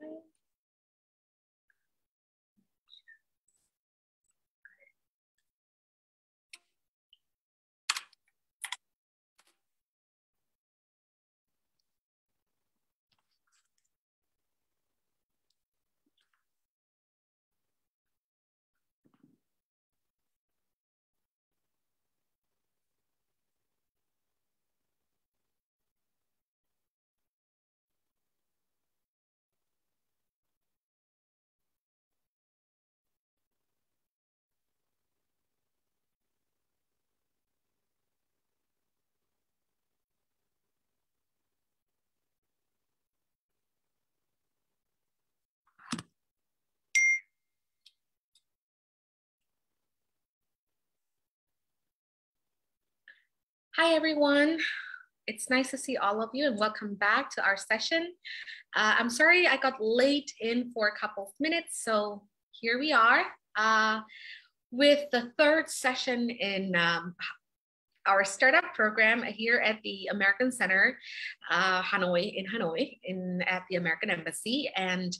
Bye. Hi, everyone. It's nice to see all of you and welcome back to our session. Uh, I'm sorry I got late in for a couple of minutes, so here we are uh, with the third session in um, our startup program here at the American Center, uh, Hanoi, in Hanoi, in at the American Embassy. And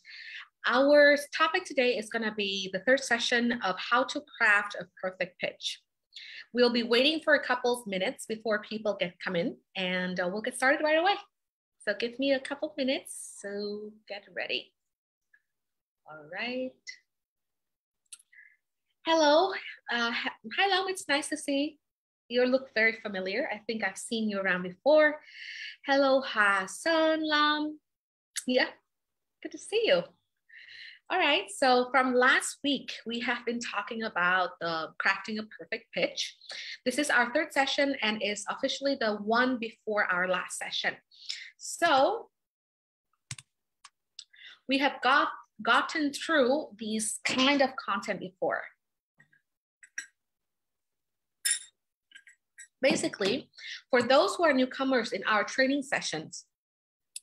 our topic today is going to be the third session of how to craft a perfect pitch. We'll be waiting for a couple of minutes before people get come in and uh, we'll get started right away. So give me a couple of minutes, so get ready. All right. Hello, uh, hello, it's nice to see you look very familiar. I think I've seen you around before. Hello, Ha Sun Lam. Yeah, good to see you. All right, so from last week, we have been talking about the crafting a perfect pitch. This is our third session and is officially the one before our last session. So we have got gotten through these kind of content before. Basically, for those who are newcomers in our training sessions,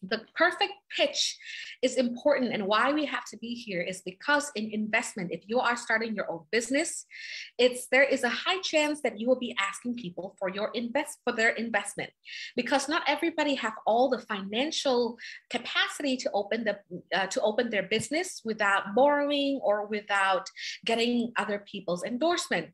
the perfect pitch is important and why we have to be here is because in investment if you are starting your own business it's there is a high chance that you will be asking people for your invest for their investment. Because not everybody have all the financial capacity to open the uh, to open their business without borrowing or without getting other people's endorsement.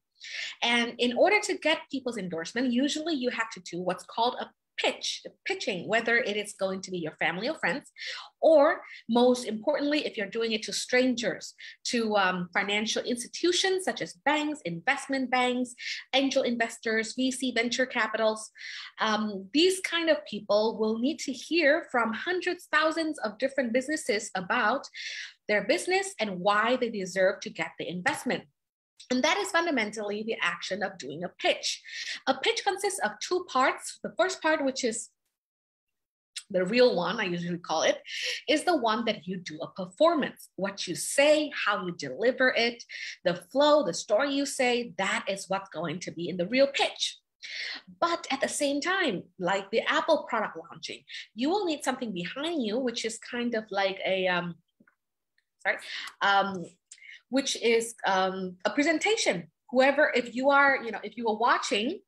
And in order to get people's endorsement, usually you have to do what's called a pitch, pitching, whether it is going to be your family or friends, or most importantly, if you're doing it to strangers, to um, financial institutions such as banks, investment banks, angel investors, VC venture capitals. Um, these kind of people will need to hear from hundreds, thousands of different businesses about their business and why they deserve to get the investment. And that is fundamentally the action of doing a pitch. A pitch consists of two parts. The first part, which is the real one, I usually call it, is the one that you do a performance. What you say, how you deliver it, the flow, the story you say, that is what's going to be in the real pitch. But at the same time, like the Apple product launching, you will need something behind you, which is kind of like a, um, sorry, um, which is um, a presentation. Whoever, if you are, you know, if you are watching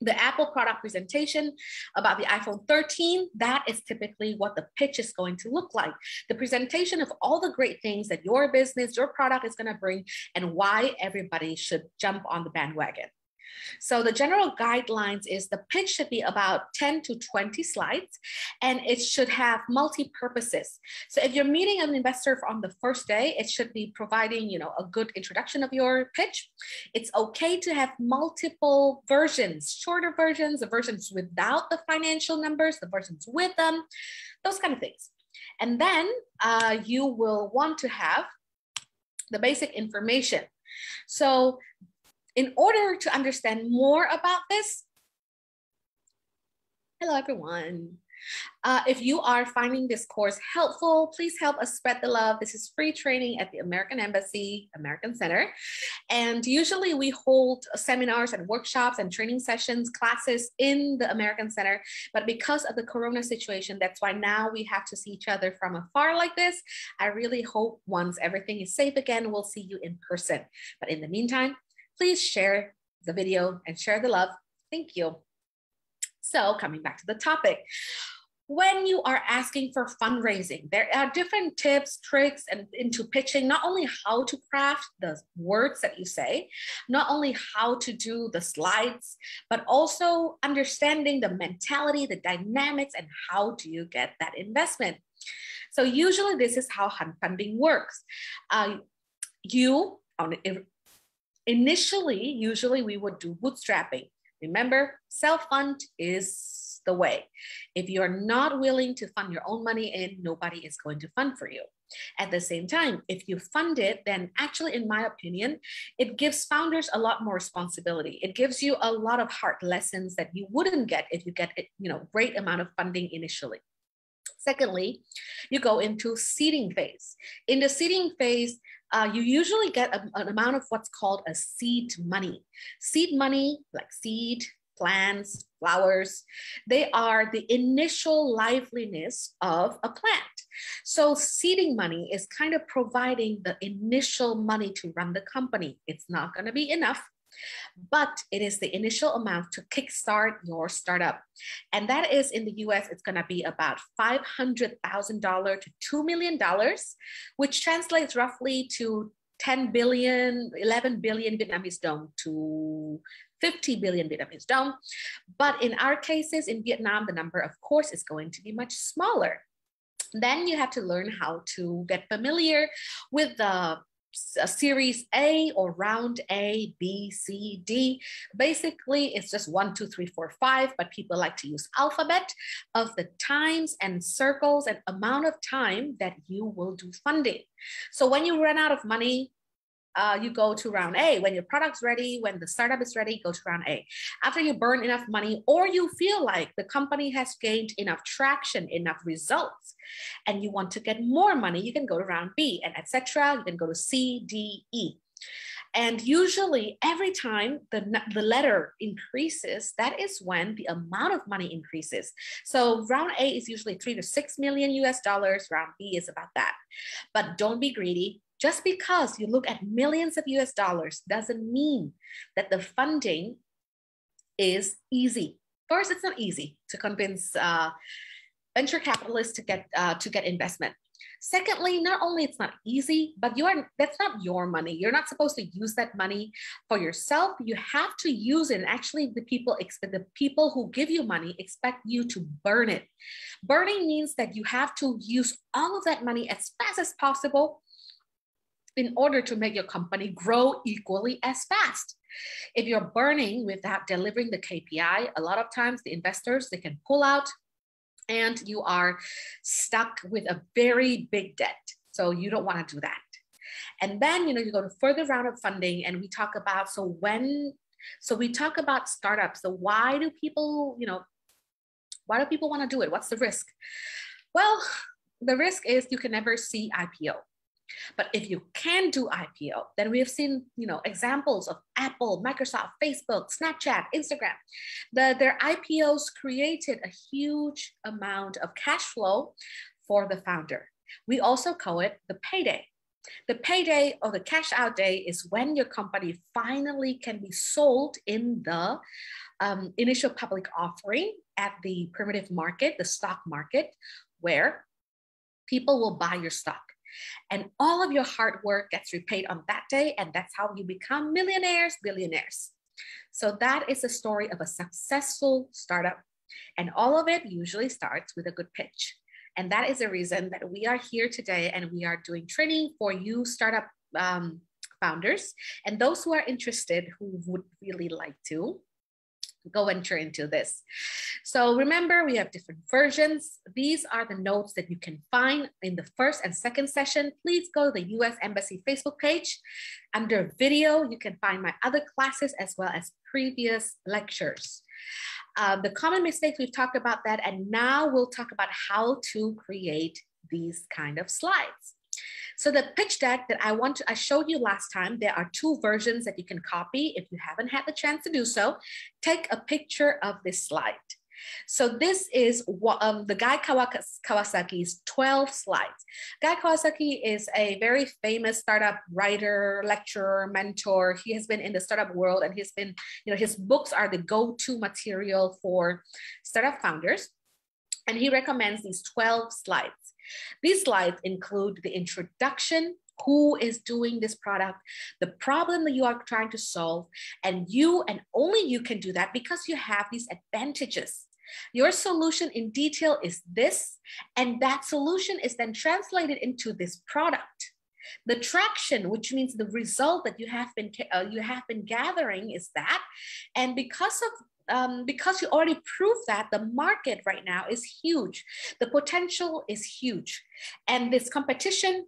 the Apple product presentation about the iPhone 13, that is typically what the pitch is going to look like. The presentation of all the great things that your business, your product is going to bring, and why everybody should jump on the bandwagon. So the general guidelines is the pitch should be about 10 to 20 slides and it should have multi-purposes. So if you're meeting an investor on the first day, it should be providing, you know, a good introduction of your pitch. It's okay to have multiple versions, shorter versions, the versions without the financial numbers, the versions with them, those kind of things. And then uh, you will want to have the basic information. So in order to understand more about this, hello everyone. Uh, if you are finding this course helpful, please help us spread the love. This is free training at the American Embassy, American Center. And usually we hold seminars and workshops and training sessions, classes in the American Center. But because of the Corona situation, that's why now we have to see each other from afar like this. I really hope once everything is safe again, we'll see you in person. But in the meantime, please share the video and share the love. Thank you. So coming back to the topic, when you are asking for fundraising, there are different tips, tricks, and into pitching, not only how to craft the words that you say, not only how to do the slides, but also understanding the mentality, the dynamics, and how do you get that investment. So usually this is how funding works. Uh, you, initially, usually we would do bootstrapping. Remember, self-fund is the way. If you're not willing to fund your own money in, nobody is going to fund for you. At the same time, if you fund it, then actually, in my opinion, it gives founders a lot more responsibility. It gives you a lot of hard lessons that you wouldn't get if you get, you know, great amount of funding initially. Secondly, you go into seeding phase. In the seeding phase, uh, you usually get a, an amount of what's called a seed money. Seed money, like seed, plants, flowers, they are the initial liveliness of a plant. So seeding money is kind of providing the initial money to run the company. It's not going to be enough, but it is the initial amount to kickstart your startup. And that is in the US, it's going to be about $500,000 to $2 million, which translates roughly to 10 billion, 11 billion Vietnamese dong to 50 billion Vietnamese dong. But in our cases in Vietnam, the number, of course, is going to be much smaller. Then you have to learn how to get familiar with the series A or round A, B, C, D. Basically, it's just one, two, three, four, five, but people like to use alphabet of the times and circles and amount of time that you will do funding. So when you run out of money, uh, you go to round A. When your product's ready, when the startup is ready, go to round A. After you burn enough money, or you feel like the company has gained enough traction, enough results, and you want to get more money, you can go to round B, and etc. You can go to C, D, E. And usually, every time the, the letter increases, that is when the amount of money increases. So, round A is usually three to six million US dollars, round B is about that. But don't be greedy just because you look at millions of US dollars doesn't mean that the funding is easy. First, it's not easy to convince uh, venture capitalists to get uh, to get investment. Secondly, not only it's not easy, but you are that's not your money. You're not supposed to use that money for yourself. You have to use it. And actually, the people expect the people who give you money expect you to burn it. Burning means that you have to use all of that money as fast as possible in order to make your company grow equally as fast. If you're burning without delivering the KPI, a lot of times the investors they can pull out and you are stuck with a very big debt. So you don't want to do that. And then you know you go to further round of funding and we talk about so when so we talk about startups. So why do people, you know, why do people want to do it? What's the risk? Well, the risk is you can never see IPO. But if you can do IPO, then we have seen, you know, examples of Apple, Microsoft, Facebook, Snapchat, Instagram. The, their IPOs created a huge amount of cash flow for the founder. We also call it the payday. The payday or the cash out day is when your company finally can be sold in the um, initial public offering at the primitive market, the stock market, where people will buy your stock. And all of your hard work gets repaid on that day. And that's how you become millionaires, billionaires. So that is the story of a successful startup. And all of it usually starts with a good pitch. And that is the reason that we are here today and we are doing training for you startup um, founders and those who are interested who would really like to go enter into this. So remember, we have different versions. These are the notes that you can find in the first and second session. Please go to the US Embassy Facebook page. Under video, you can find my other classes as well as previous lectures. Uh, the common mistakes, we've talked about that. And now we'll talk about how to create these kind of slides. So the pitch deck that I want to, I showed you last time, there are two versions that you can copy. If you haven't had the chance to do so, take a picture of this slide. So this is what, um, the Guy Kawasaki's 12 slides. Guy Kawasaki is a very famous startup writer, lecturer, mentor. He has been in the startup world and he's been, you know, his books are the go-to material for startup founders. And he recommends these 12 slides. These slides include the introduction, who is doing this product, the problem that you are trying to solve, and you and only you can do that because you have these advantages. Your solution in detail is this, and that solution is then translated into this product. The traction, which means the result that you have been uh, you have been gathering, is that, and because of um, because you already proved that the market right now is huge, the potential is huge, and this competition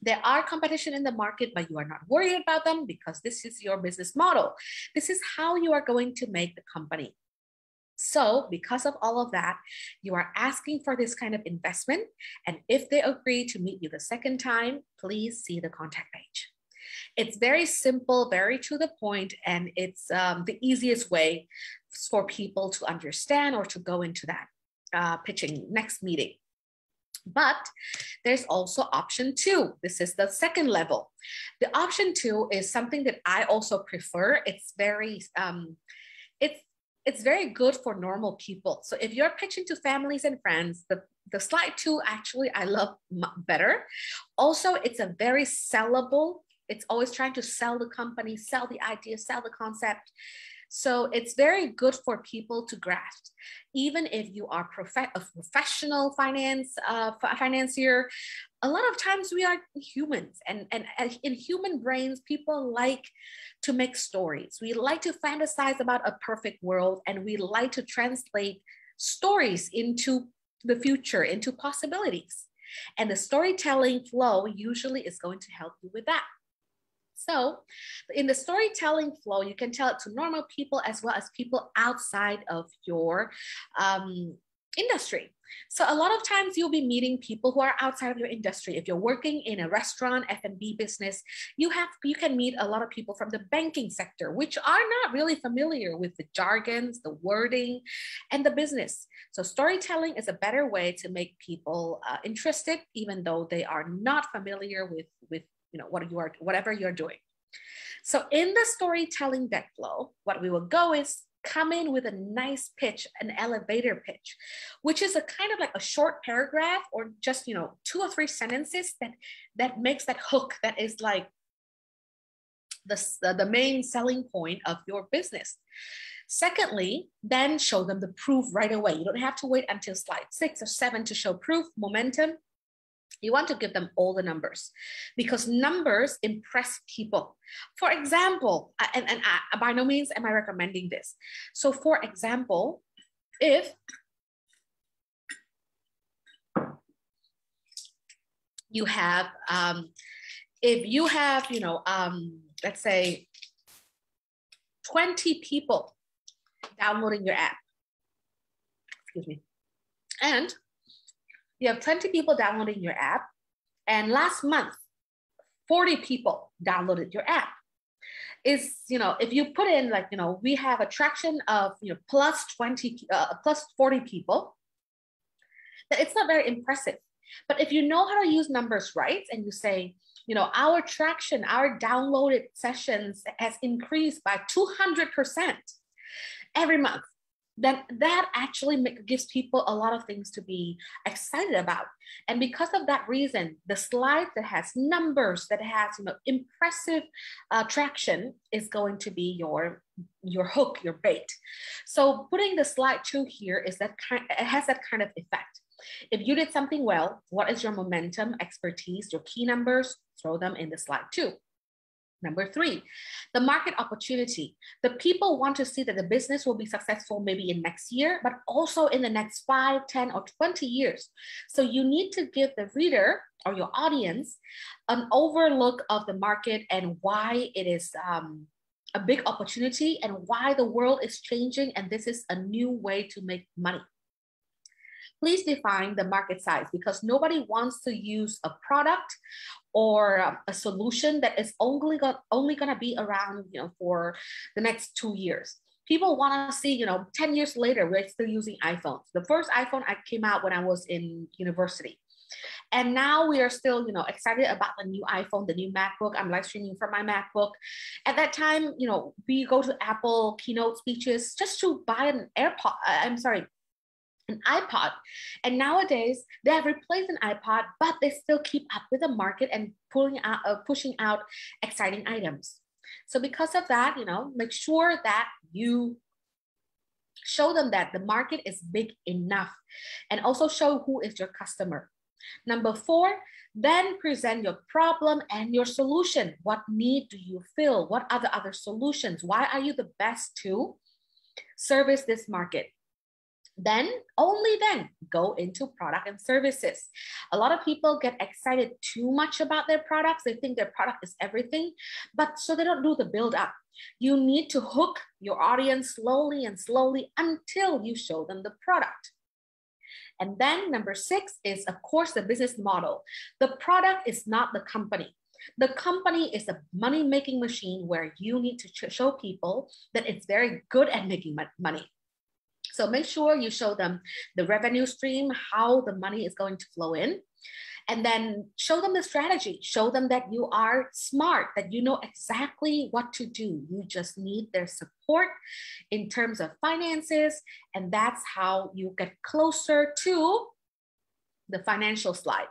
there are competition in the market, but you are not worried about them because this is your business model. This is how you are going to make the company. So, because of all of that, you are asking for this kind of investment. And if they agree to meet you the second time, please see the contact page. It's very simple, very to the point, and it's um, the easiest way for people to understand or to go into that uh, pitching next meeting. But there's also option two. This is the second level. The option two is something that I also prefer. It's very, um, it's it's very good for normal people. So if you're pitching to families and friends, the, the slide two actually I love better. Also, it's a very sellable. It's always trying to sell the company, sell the idea, sell the concept. So it's very good for people to grasp, even if you are prof- a professional finance uh, financier. A lot of times we are humans, and, and in human brains, people like to make stories. We like to fantasize about a perfect world, and we like to translate stories into the future, into possibilities. And the storytelling flow usually is going to help you with that. So, in the storytelling flow, you can tell it to normal people as well as people outside of your um, industry. So a lot of times you'll be meeting people who are outside of your industry. If you're working in a restaurant, F&B business, you have you can meet a lot of people from the banking sector, which are not really familiar with the jargons, the wording, and the business. So storytelling is a better way to make people uh, interested, even though they are not familiar with with you know what you are whatever you're doing so in the storytelling deck flow what we will go is come in with a nice pitch an elevator pitch which is a kind of like a short paragraph or just you know two or three sentences that that makes that hook that is like the, the main selling point of your business Secondly, then show them the proof right away. You don't have to wait until slide six or seven to show proof, momentum you want to give them all the numbers because numbers impress people. For example, and, and I, by no means am I recommending this. So, for example, if you have, um, if you have, you know, um, let's say 20 people downloading your app, excuse me, and you have 20 people downloading your app. And last month, 40 people downloaded your app. Is, you know, if you put in like, you know, we have attraction of, you know, plus 20, uh, plus 40 people, that it's not very impressive. But if you know how to use numbers right and you say, you know, our traction, our downloaded sessions has increased by 200% every month then that actually make, gives people a lot of things to be excited about. And because of that reason, the slide that has numbers, that has you know impressive uh, traction, is going to be your your hook, your bait. So putting the slide two here is that kind, it has that kind of effect. If you did something well, what is your momentum, expertise, your key numbers? Throw them in the slide two. Number three, the market opportunity. The people want to see that the business will be successful maybe in next year, but also in the next five, 10, or 20 years. So you need to give the reader or your audience an overlook of the market and why it is um, a big opportunity and why the world is changing and this is a new way to make money please define the market size because nobody wants to use a product or um, a solution that is only got only going to be around you know for the next two years. People want to see you know 10 years later we're still using iphones. The first iphone i came out when i was in university. And now we are still you know excited about the new iphone the new macbook. I'm live streaming from my macbook. At that time you know we go to apple keynote speeches just to buy an airpod uh, i'm sorry an iPod. And nowadays they have replaced an iPod, but they still keep up with the market and pulling out, uh, pushing out exciting items. So because of that, you know, make sure that you show them that the market is big enough and also show who is your customer. Number four, then present your problem and your solution. What need do you fill? What are the other solutions? Why are you the best to service this market? Then only then go into product and services. A lot of people get excited too much about their products. They think their product is everything but so they don't do the build up. You need to hook your audience slowly and slowly until you show them the product. And then number six is of course the business model. The product is not the company. The company is a money making machine where you need to show people that it's very good at making money so make sure you show them the revenue stream, how the money is going to flow in, and then show them the strategy. Show them that you are smart, that you know exactly what to do. You just need their support in terms of finances, and that's how you get closer to the financial slide.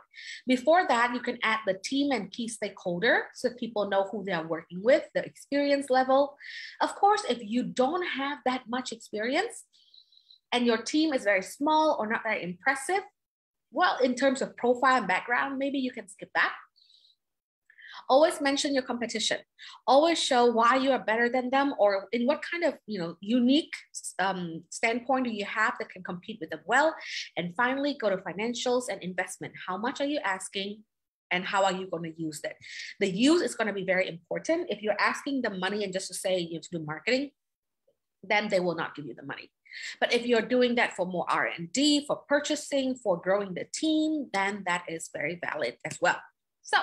Before that, you can add the team and key stakeholder so people know who they are working with, the experience level. Of course, if you don't have that much experience, and your team is very small or not very impressive, well, in terms of profile and background, maybe you can skip that. Always mention your competition. Always show why you are better than them or in what kind of you know unique um, standpoint do you have that can compete with them well. And finally, go to financials and investment. How much are you asking? and how are you going to use that? The use is going to be very important. If you're asking them money and just to say you have to do marketing, then they will not give you the money. But if you're doing that for more R&D, for purchasing, for growing the team, then that is very valid as well. So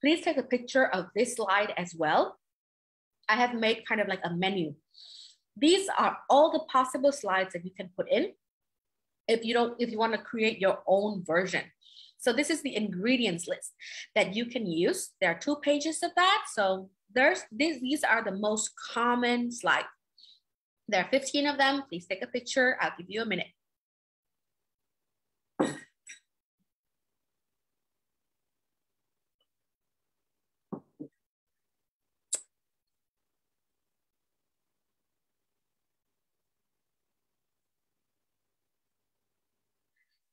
please take a picture of this slide as well. I have made kind of like a menu. These are all the possible slides that you can put in if you don't, if you want to create your own version. So this is the ingredients list that you can use. There are two pages of that. So there's these, these are the most common slides. There are 15 of them. Please take a picture. I'll give you a minute.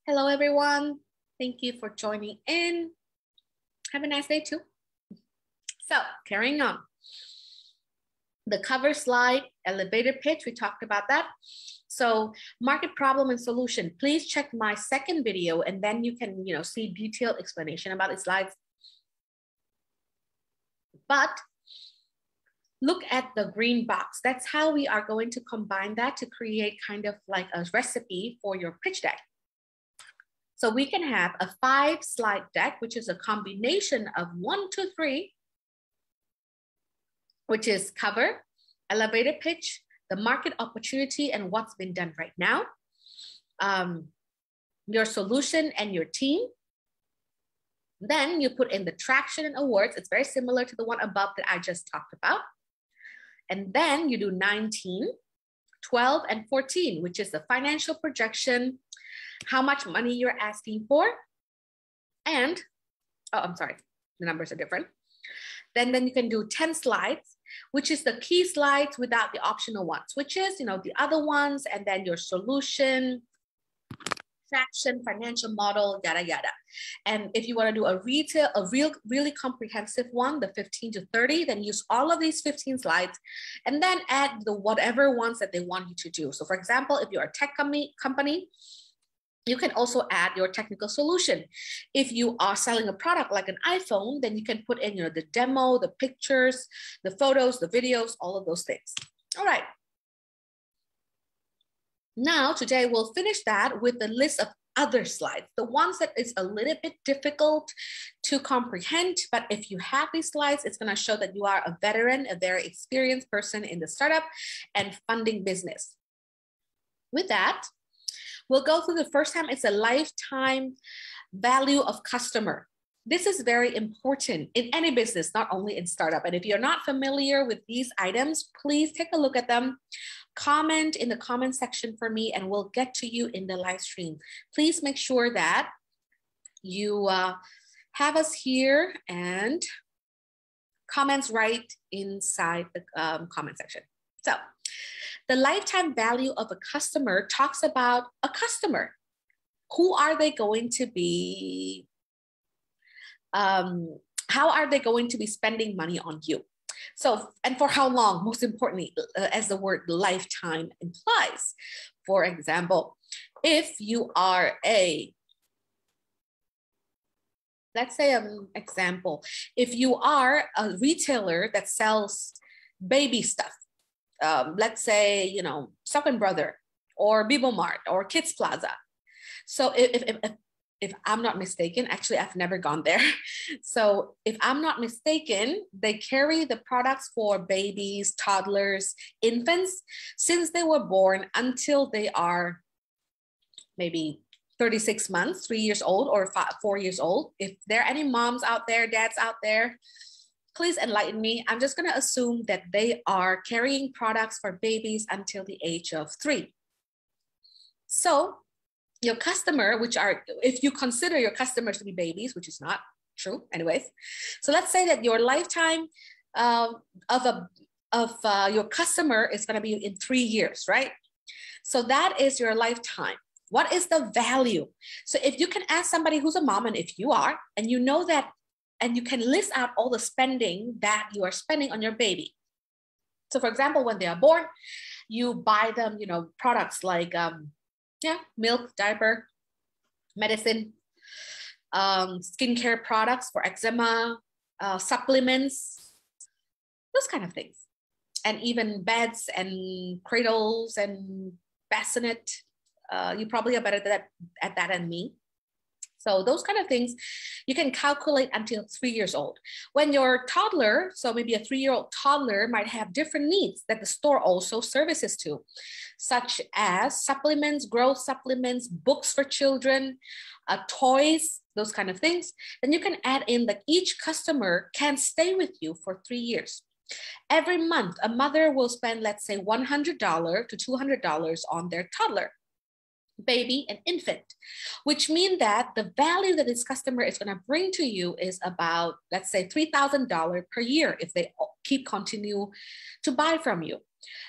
Hello, everyone. Thank you for joining in. Have a nice day too. So carrying on the cover slide, elevator pitch, we talked about that. So market problem and solution, please check my second video and then you can you know, see detailed explanation about the slides. But look at the green box. That's how we are going to combine that to create kind of like a recipe for your pitch deck. So we can have a five slide deck, which is a combination of one, two, three, which is cover, elevator pitch, the market opportunity and what's been done right now, um, your solution and your team. Then you put in the traction and awards. It's very similar to the one above that I just talked about. And then you do 19, 12, and 14, which is the financial projection, how much money you're asking for, and, oh, I'm sorry, the numbers are different. Then, then you can do 10 slides, which is the key slides without the optional ones, which is, you know, the other ones, and then your solution, traction, financial model, yada, yada. And if you want to do a retail, a real, really comprehensive one, the 15 to 30, then use all of these 15 slides and then add the whatever ones that they want you to do. So for example, if you're a tech company, company you can also add your technical solution. If you are selling a product like an iPhone, then you can put in you know, the demo, the pictures, the photos, the videos, all of those things. All right. Now, today we'll finish that with a list of other slides, the ones that is a little bit difficult to comprehend. But if you have these slides, it's going to show that you are a veteran, a very experienced person in the startup and funding business. With that, We'll go through the first time, it's a lifetime value of customer. This is very important in any business, not only in startup. And if you're not familiar with these items, please take a look at them. comment in the comment section for me and we'll get to you in the live stream. Please make sure that you uh, have us here and comments right inside the um, comment section. So the lifetime value of a customer talks about a customer. Who are they going to be? Um, how are they going to be spending money on you? So, and for how long, most importantly, uh, as the word lifetime implies. For example, if you are a let's say an example if you are a retailer that sells baby stuff um, let's say you know Stock and Brother or Bibo Mart or Kids Plaza so if, if, if, if I'm not mistaken, actually, I've never gone there. So, if I'm not mistaken, they carry the products for babies, toddlers, infants since they were born until they are maybe 36 months, three years old, or five, four years old. If there are any moms out there, dads out there, please enlighten me. I'm just going to assume that they are carrying products for babies until the age of three. So, your customer, which are, if you consider your customers to be babies, which is not true, anyways. So, let's say that your lifetime uh, of a of uh, your customer is going to be in three years, right? So that is your lifetime. What is the value? So if you can ask somebody who's a mom, and if you are, and you know that, and you can list out all the spending that you are spending on your baby. So for example, when they are born, you buy them, you know, products like um, yeah, milk, diaper, medicine, um, skincare products for eczema, uh, supplements, those kind of things. And even beds and cradles and bassinet uh, you probably are better at that, at that than me. So those kind of things you can calculate until three years old. When your toddler, so maybe a three-year-old toddler might have different needs that the store also services to, such as supplements, growth supplements, books for children, uh, toys, those kind of things, then you can add in that each customer can stay with you for three years. Every month, a mother will spend, let's say, $100 to $200 on their toddler baby and infant which mean that the value that this customer is going to bring to you is about let's say $3000 per year if they keep continue to buy from you.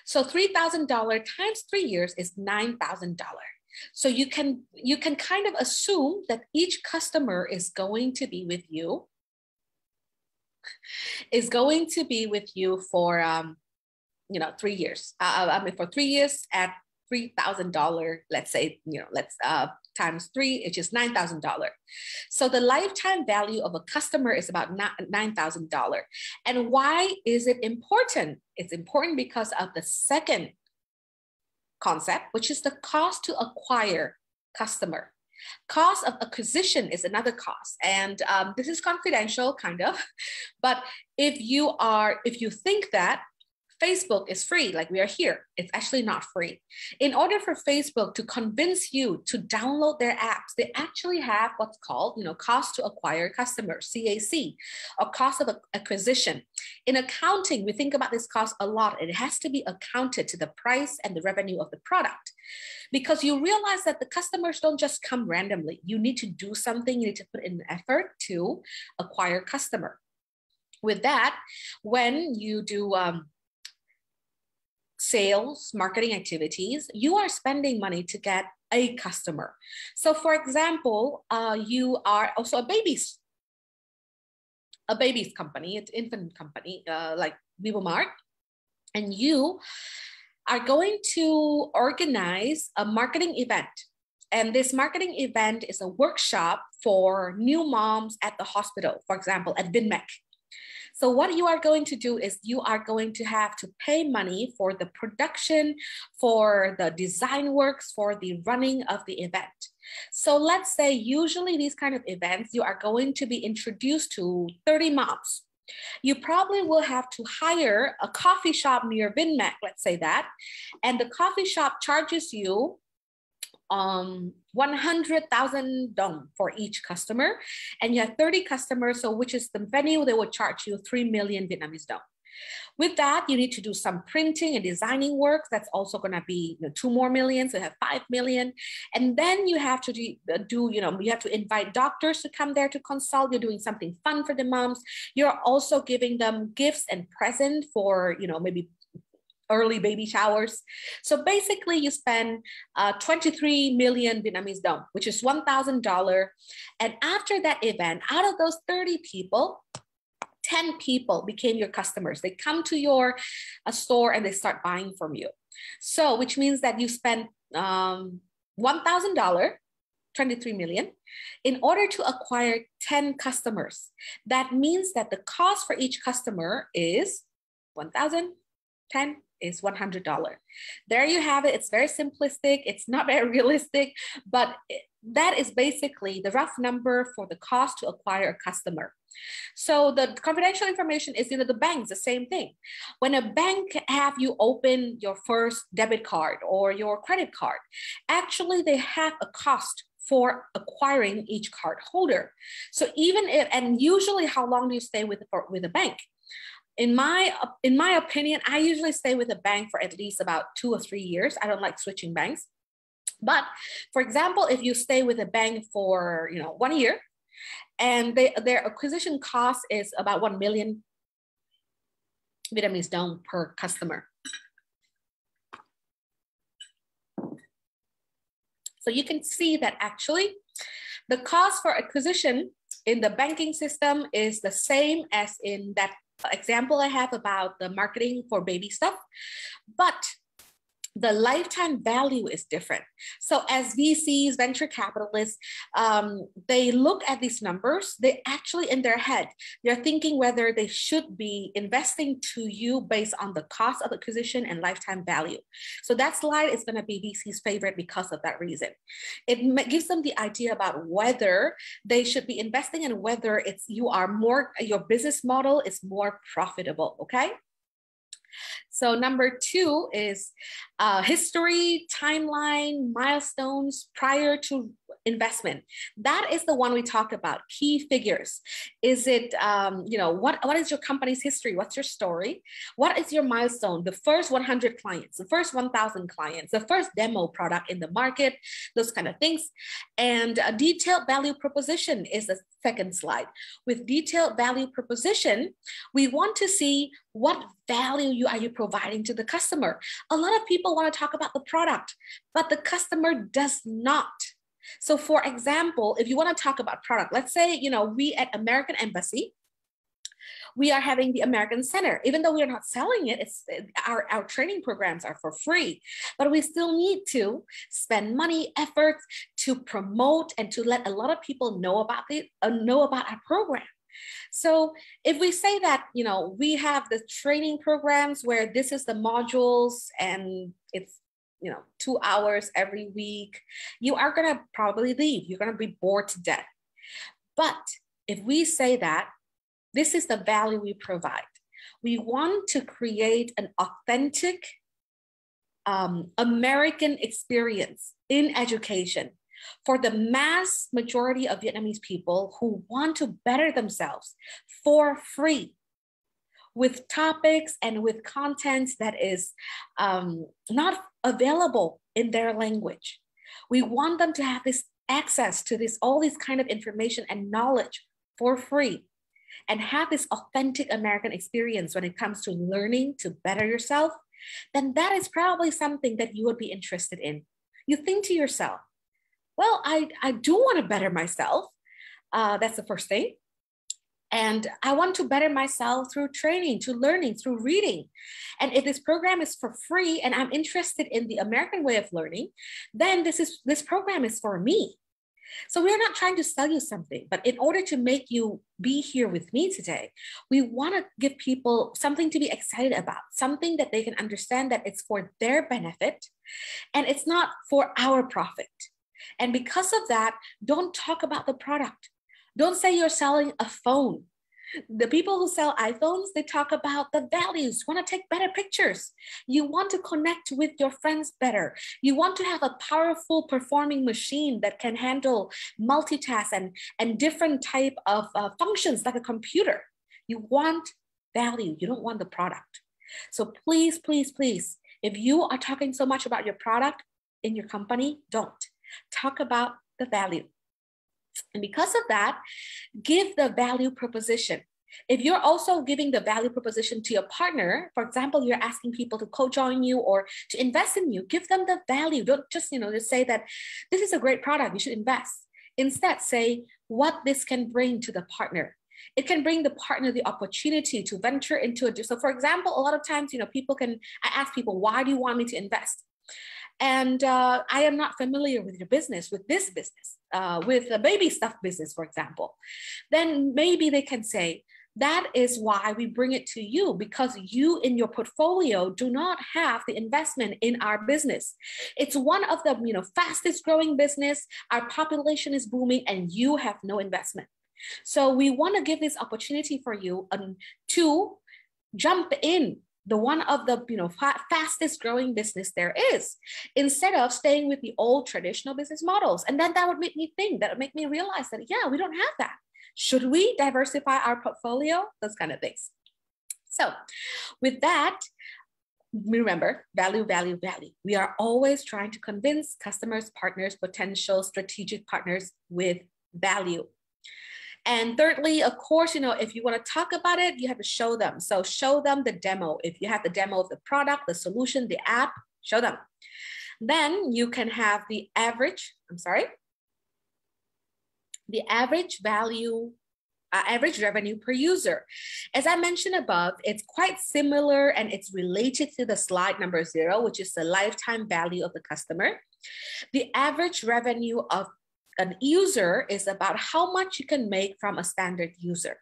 So $3000 times three years is $9000 so you can you can kind of assume that each customer is going to be with you is going to be with you for um, you know three years uh, i mean for three years at $3,000, let's say, you know, let's uh, times three, it's just $9,000. So the lifetime value of a customer is about $9,000. And why is it important? It's important because of the second concept, which is the cost to acquire customer. Cost of acquisition is another cost. And um, this is confidential, kind of. But if you are, if you think that Facebook is free, like we are here. It's actually not free. In order for Facebook to convince you to download their apps, they actually have what's called, you know, cost to acquire customers, CAC, or cost of acquisition. In accounting, we think about this cost a lot. It has to be accounted to the price and the revenue of the product because you realize that the customers don't just come randomly. You need to do something, you need to put in effort to acquire customer. With that, when you do um, sales, marketing activities, you are spending money to get a customer. So, for example, uh, you are also a baby's a baby's company, it's infant company uh, like Bibo Mart, and you are going to organize a marketing event. And this marketing event is a workshop for new moms at the hospital, for example, at Vinmec. So what you are going to do is you are going to have to pay money for the production, for the design works, for the running of the event. So let's say usually these kind of events, you are going to be introduced to 30 moms. You probably will have to hire a coffee shop near Vinmec, let's say that, and the coffee shop charges you um, 100,000 dong for each customer. And you have 30 customers, so which is the venue, they will charge you 3 million Vietnamese dong. With that, you need to do some printing and designing work. That's also going to be you know, two more million, so you have five million. And then you have to do, uh, do, you know, you have to invite doctors to come there to consult. You're doing something fun for the moms. You're also giving them gifts and present for, you know, maybe early baby showers. So basically, you spend uh, 23 million Vietnamese dong, which is $1,000. And after that event, out of those 30 people, 10 people became your customers. They come to your uh, store and they start buying from you. So, which means that you spend um, $1,000, 23 million, in order to acquire 10 customers. That means that the cost for each customer is 1,000, 10 is $100. There you have it. It's very simplistic. It's not very realistic, but that is basically the rough number for the cost to acquire a customer. So the confidential information is, you know, the banks, the same thing. When a bank have you open your first debit card or your credit card, actually they have a cost for acquiring each card holder. So even if, and usually how long do you stay with, with a bank? In my in my opinion i usually stay with a bank for at least about two or three years i don't like switching banks but for example if you stay with a bank for you know one year and they, their acquisition cost is about 1 million Vietnamese dong per customer. So you can see that actually the cost for acquisition in the banking system is the same as in that example I have about the marketing for baby stuff, but the lifetime value is different. So as VCs, venture capitalists, um, they look at these numbers, they actually in their head, they're thinking whether they should be investing to you based on the cost of acquisition and lifetime value. So that slide is gonna be VC's favorite because of that reason. It gives them the idea about whether they should be investing and whether it's you are more, your business model is more profitable, okay? So number two is uh, history, timeline, milestones prior to investment. That is the one we talk about. Key figures. Is it, um, you know, what, what is your company's history? What's your story? What is your milestone? The first 100 clients, the first 1,000 clients, the first demo product in the market, those kind of things. And a detailed value proposition is the second slide. With detailed value proposition, we want to see what value you are you providing to the customer. A lot of people want to talk about the product, but the customer does not. So for example, if you want to talk about product, let's say, you know, we at American Embassy, we are having the American Center. Even though we are not selling it, it's our, our training programs are for free, but we still need to spend money, efforts to promote and to let a lot of people know about it, uh, know about our program. So if we say that, you know, we have the training programs where this is the modules and it's you know, two hours every week, you are going to probably leave. You're going to be bored to death. But if we say that this is the value we provide, we want to create an authentic um, American experience in education for the mass majority of Vietnamese people who want to better themselves for free with topics and with content that is um, not available in their language. We want them to have this access to this all this kind of information and knowledge for free and have this authentic American experience when it comes to learning to better yourself, then that is probably something that you would be interested in. You think to yourself, well, I, I do want to better myself. Uh, that's the first thing. And I want to better myself through training, to learning, through reading. And if this program is for free and I'm interested in the American way of learning, then this is this program is for me. So we're not trying to sell you something, but in order to make you be here with me today, we want to give people something to be excited about, something that they can understand that it's for their benefit and it's not for our profit. And because of that, don't talk about the product. Don't say you're selling a phone. The people who sell iPhones, they talk about the values, want to take better pictures. You want to connect with your friends better. You want to have a powerful performing machine that can handle multitask and, and different type of uh, functions like a computer. You want value. You don't want the product. So please, please, please, if you are talking so much about your product in your company, don't. Talk about the value. And because of that, give the value proposition. If you're also giving the value proposition to your partner, for example, you're asking people to co-join you or to invest in you, give them the value. Don't just, you know, just say that this is a great product, you should invest. Instead, say what this can bring to the partner. It can bring the partner the opportunity to venture into a. So, for example, a lot of times, you know, people can. I ask people, "Why do you want me to invest?" And uh, I am not familiar with your business, with this business, uh, with the baby stuff business, for example. Then maybe they can say, that is why we bring it to you because you in your portfolio do not have the investment in our business. It's one of the you know fastest growing business. Our population is booming and you have no investment. So we want to give this opportunity for you um, to jump in the one of the you know fa- fastest growing business there is instead of staying with the old traditional business models. And then that would make me think that would make me realize that yeah we don't have that. Should we diversify our portfolio? Those kind of things. So with that remember value value value. We are always trying to convince customers partners potential strategic partners with value and thirdly, of course, you know, if you want to talk about it, you have to show them. So show them the demo. If you have the demo of the product, the solution, the app, show them. Then you can have the average, I'm sorry, the average value uh, average revenue per user. As I mentioned above, it's quite similar and it's related to the slide number zero, which is the lifetime value of the customer. The average revenue of an user is about how much you can make from a standard user.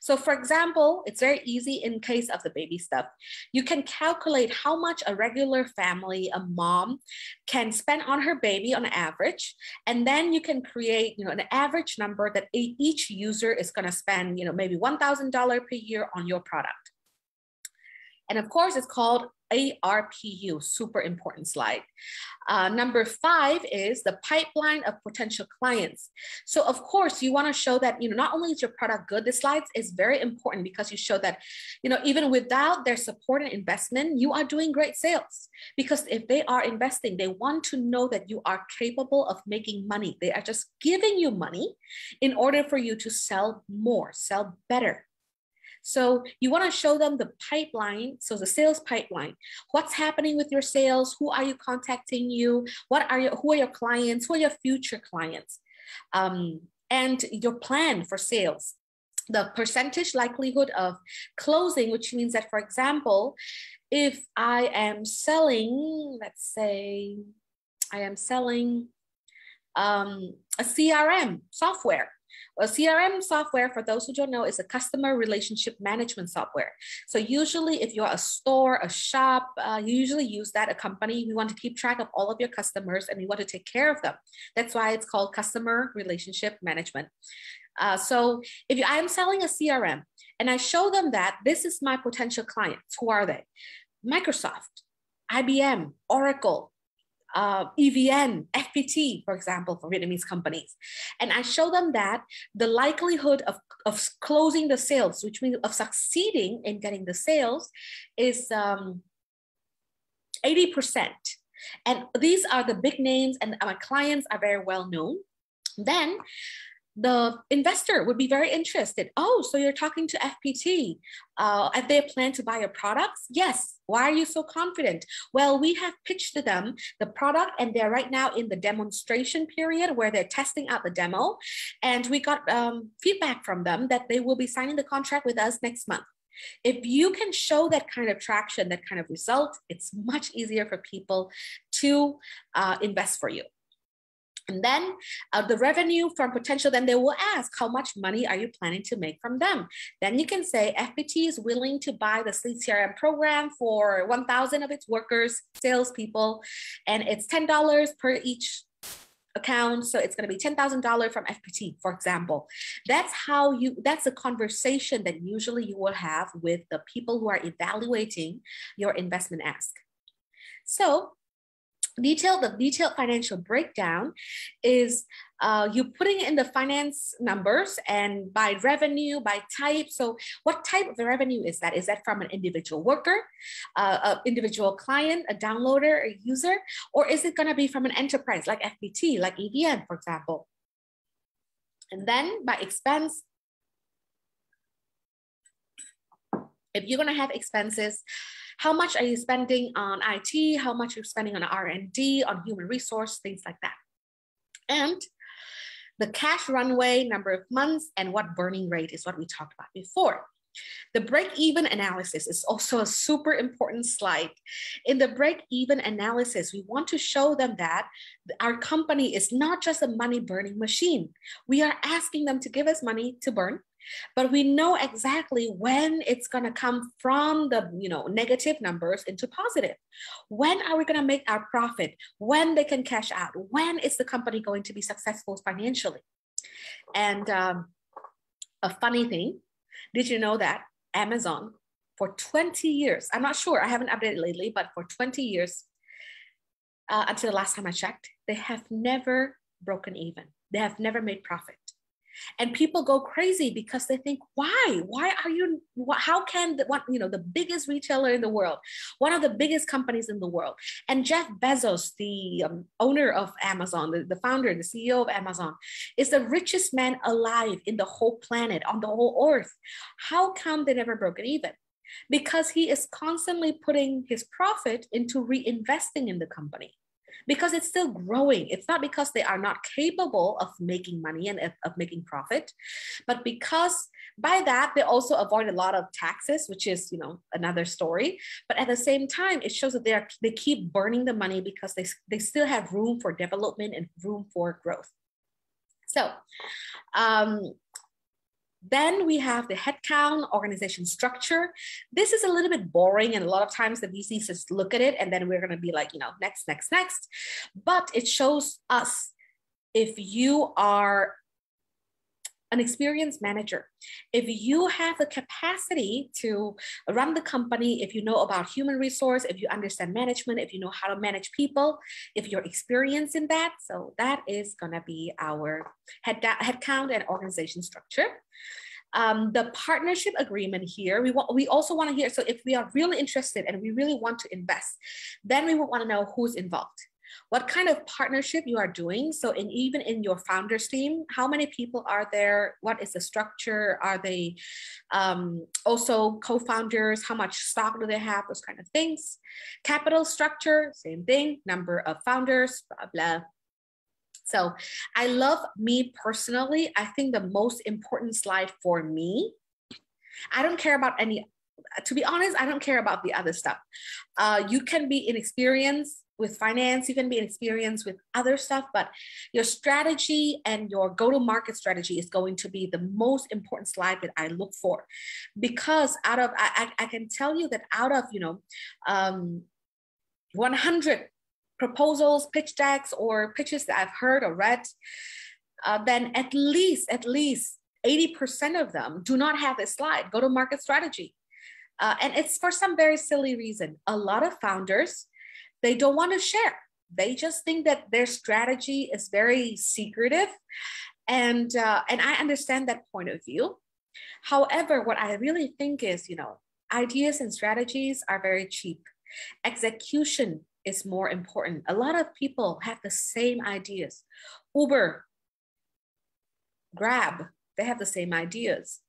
So for example, it's very easy in case of the baby stuff. You can calculate how much a regular family, a mom can spend on her baby on average. And then you can create, you know, an average number that each user is going to spend, you know, maybe $1,000 per year on your product. And of course, it's called ARPU, super important slide. Uh, number five is the pipeline of potential clients. So of course, you wanna show that, you know, not only is your product good, the slides is very important because you show that, you know, even without their support and investment, you are doing great sales. Because if they are investing, they want to know that you are capable of making money. They are just giving you money in order for you to sell more, sell better. So you want to show them the pipeline. So the sales pipeline, what's happening with your sales? Who are you contacting you? What are your, who are your clients? Who are your future clients? Um, and your plan for sales the percentage likelihood of closing, which means that, for example, if I am selling, let's say, I am selling um, a CRM software, a CRM software, for those who don't know, is a customer relationship management software. So usually if you're a store, a shop, uh, you usually use that, a company, we want to keep track of all of your customers and you want to take care of them. That's why it's called customer relationship management. Uh, so if you, I'm selling a CRM and I show them that this is my potential clients, who are they? Microsoft, IBM, Oracle, uh, EVN, FPT, for example, for Vietnamese companies. And I show them that the likelihood of, of closing the sales, which means of succeeding in getting the sales, is um, 80%. And these are the big names, and my clients are very well known. Then the investor would be very interested. Oh, so you're talking to FPT. Uh, they plan to buy your products? Yes. Why are you so confident? Well, we have pitched to them the product, and they're right now in the demonstration period where they're testing out the demo. And we got um, feedback from them that they will be signing the contract with us next month. If you can show that kind of traction, that kind of result, it's much easier for people to uh, invest for you. And then uh, the revenue from potential, then they will ask, how much money are you planning to make from them? Then you can say FPT is willing to buy the Sleek CRM program for 1,000 of its workers, salespeople, and it's $10 per each account. So it's going to be $10,000 from FPT, for example. That's how you, that's a conversation that usually you will have with the people who are evaluating your investment ask. So detailed the detailed financial breakdown is uh, you putting in the finance numbers and by revenue by type. So what type of revenue is that? Is that from an individual worker uh, an individual client a downloader a user? Or is it going to be from an enterprise like FPT like evn for example? And then by expense if you're going to have expenses how much are you spending on IT? How much are you spending on R&D, on human resource, things like that. And the cash runway, number of months, and what burning rate is what we talked about before. The break-even analysis is also a super important slide. In the break-even analysis, we want to show them that our company is not just a money-burning machine. We are asking them to give us money to burn, but we know exactly when it's going to come from the you know negative numbers into positive. When are we going to make our profit? When they can cash out? When is the company going to be successful financially? And um, a funny thing did you know that amazon for 20 years i'm not sure i haven't updated lately but for 20 years uh, until the last time i checked they have never broken even. They have never made profit and people go crazy because they think why? Why are you how can the one you know the biggest retailer in the world one of the biggest companies in the world? And jeff bezos the um, owner of amazon the, the founder the ceo of amazon is the richest man alive in the whole planet on the whole earth. How come they never broken even? Because he is constantly putting his profit into reinvesting in the company because it's still growing. It's not because they are not capable of making money and of making profit, but because by that they also avoid a lot of taxes, which is you know another story. But at the same time, it shows that they are they keep burning the money because they they still have room for development and room for growth. So um, then we have the headcount organization structure. This is a little bit boring, and a lot of times the VCs just look at it and then we're going to be like, you know, next, next, next. But it shows us if you are an experienced manager. If you have the capacity to run the company, if you know about human resource, if you understand management, if you know how to manage people, if you're experienced in that, so that is going to be our head headcount and organization structure. Um, the partnership agreement here, we want we also want to hear. So if we are really interested and we really want to invest, then we would want to know who's involved what kind of partnership you are doing. So, in even in your founders team, how many people are there? What is the structure? Are they um, also co-founders? How much stock do they have? Those kind of things. Capital structure, same thing. Number of founders, blah blah. So, I love me personally. I think the most important slide for me. I don't care about any to be honest, I don't care about the other stuff. Uh, you can be inexperienced with finance, you can be experienced with other stuff, but your strategy and your go to market strategy is going to be the most important slide that I look for. Because out of, I, I can tell you that out of, you know, um, 100 proposals, pitch decks, or pitches that I've heard or read, uh, then at least, at least 80% of them do not have this slide, go to market strategy. Uh, and it's for some very silly reason. A lot of founders, they don't want to share. They just think that their strategy is very secretive. And, uh, and I understand that point of view. However, what I really think is, you know, ideas and strategies are very cheap. Execution is more important. A lot of people have the same ideas. Uber, Grab, they have the same ideas.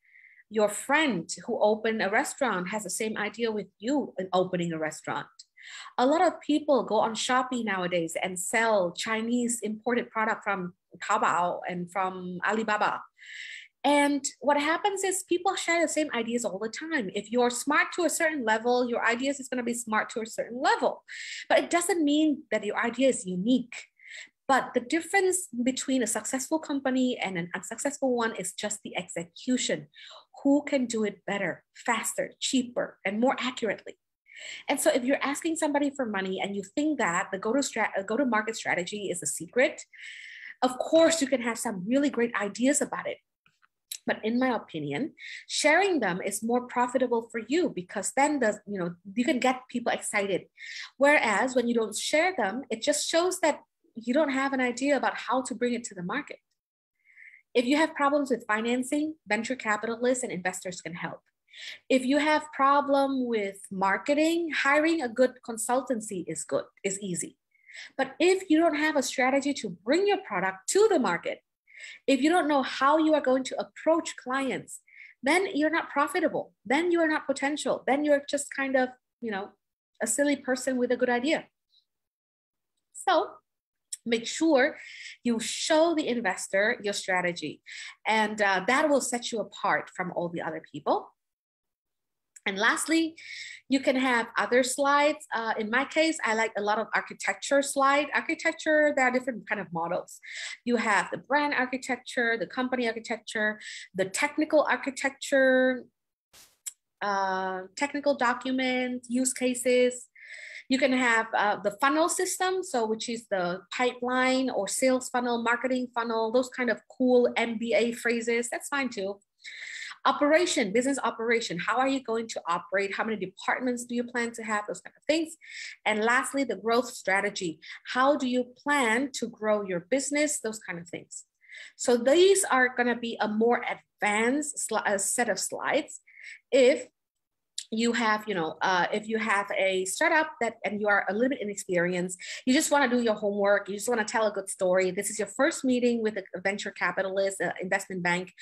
Your friend who opened a restaurant has the same idea with you in opening a restaurant. A lot of people go on Shopee nowadays and sell Chinese imported product from Taobao and from Alibaba. And what happens is people share the same ideas all the time. If you're smart to a certain level, your ideas is going to be smart to a certain level. But it doesn't mean that your idea is unique. But the difference between a successful company and an unsuccessful one is just the execution. Who can do it better, faster, cheaper, and more accurately? And so if you're asking somebody for money and you think that the go-to uh, go to market strategy is a secret, of course you can have some really great ideas about it. but in my opinion sharing them is more profitable for you because then the you know you can get people excited. Whereas when you don't share them it just shows that you don't have an idea about how to bring it to the market. If you have problems with financing venture capitalists and investors can help if you have problem with marketing hiring a good consultancy is good is easy but if you don't have a strategy to bring your product to the market if you don't know how you are going to approach clients, then you're not profitable. Then you are not potential. Then you're just kind of, you know, a silly person with a good idea. So make sure you show the investor your strategy, and uh, that will set you apart from all the other people. And lastly, you can have other slides. Uh, in my case, I like a lot of architecture slide. Architecture, there are different kind of models. You have the brand architecture, the company architecture, the technical architecture, uh, technical document, use cases. You can have uh, the funnel system, so which is the pipeline or sales funnel, marketing funnel, those kind of cool MBA phrases. That's fine too. Operation, business operation. How are you going to operate? How many departments do you plan to have? Those kind of things. And lastly, the growth strategy. How do you plan to grow your business? Those kind of things. So these are going to be a more advanced set of slides if you have you know uh, if you have a startup that and you are a little bit inexperienced you just want to do your homework you just want to tell a good story this is your first meeting with a venture capitalist uh, investment bank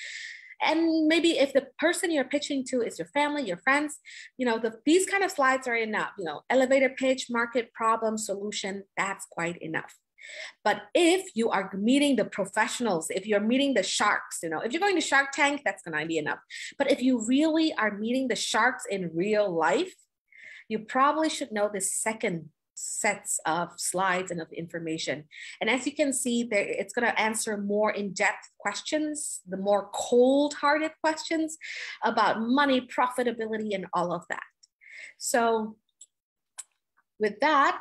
and maybe if the person you're pitching to is your family, your friends, you know, the, these kind of slides are enough, you know, elevator pitch, market problem, solution, that's quite enough. But if you are meeting the professionals, if you're meeting the sharks, you know, if you're going to Shark Tank, that's going to be enough. But if you really are meeting the sharks in real life, you probably should know the second sets of slides and of information. And as you can see, there, it's going to answer more in-depth questions, the more cold-hearted questions about money, profitability, and all of that. So with that,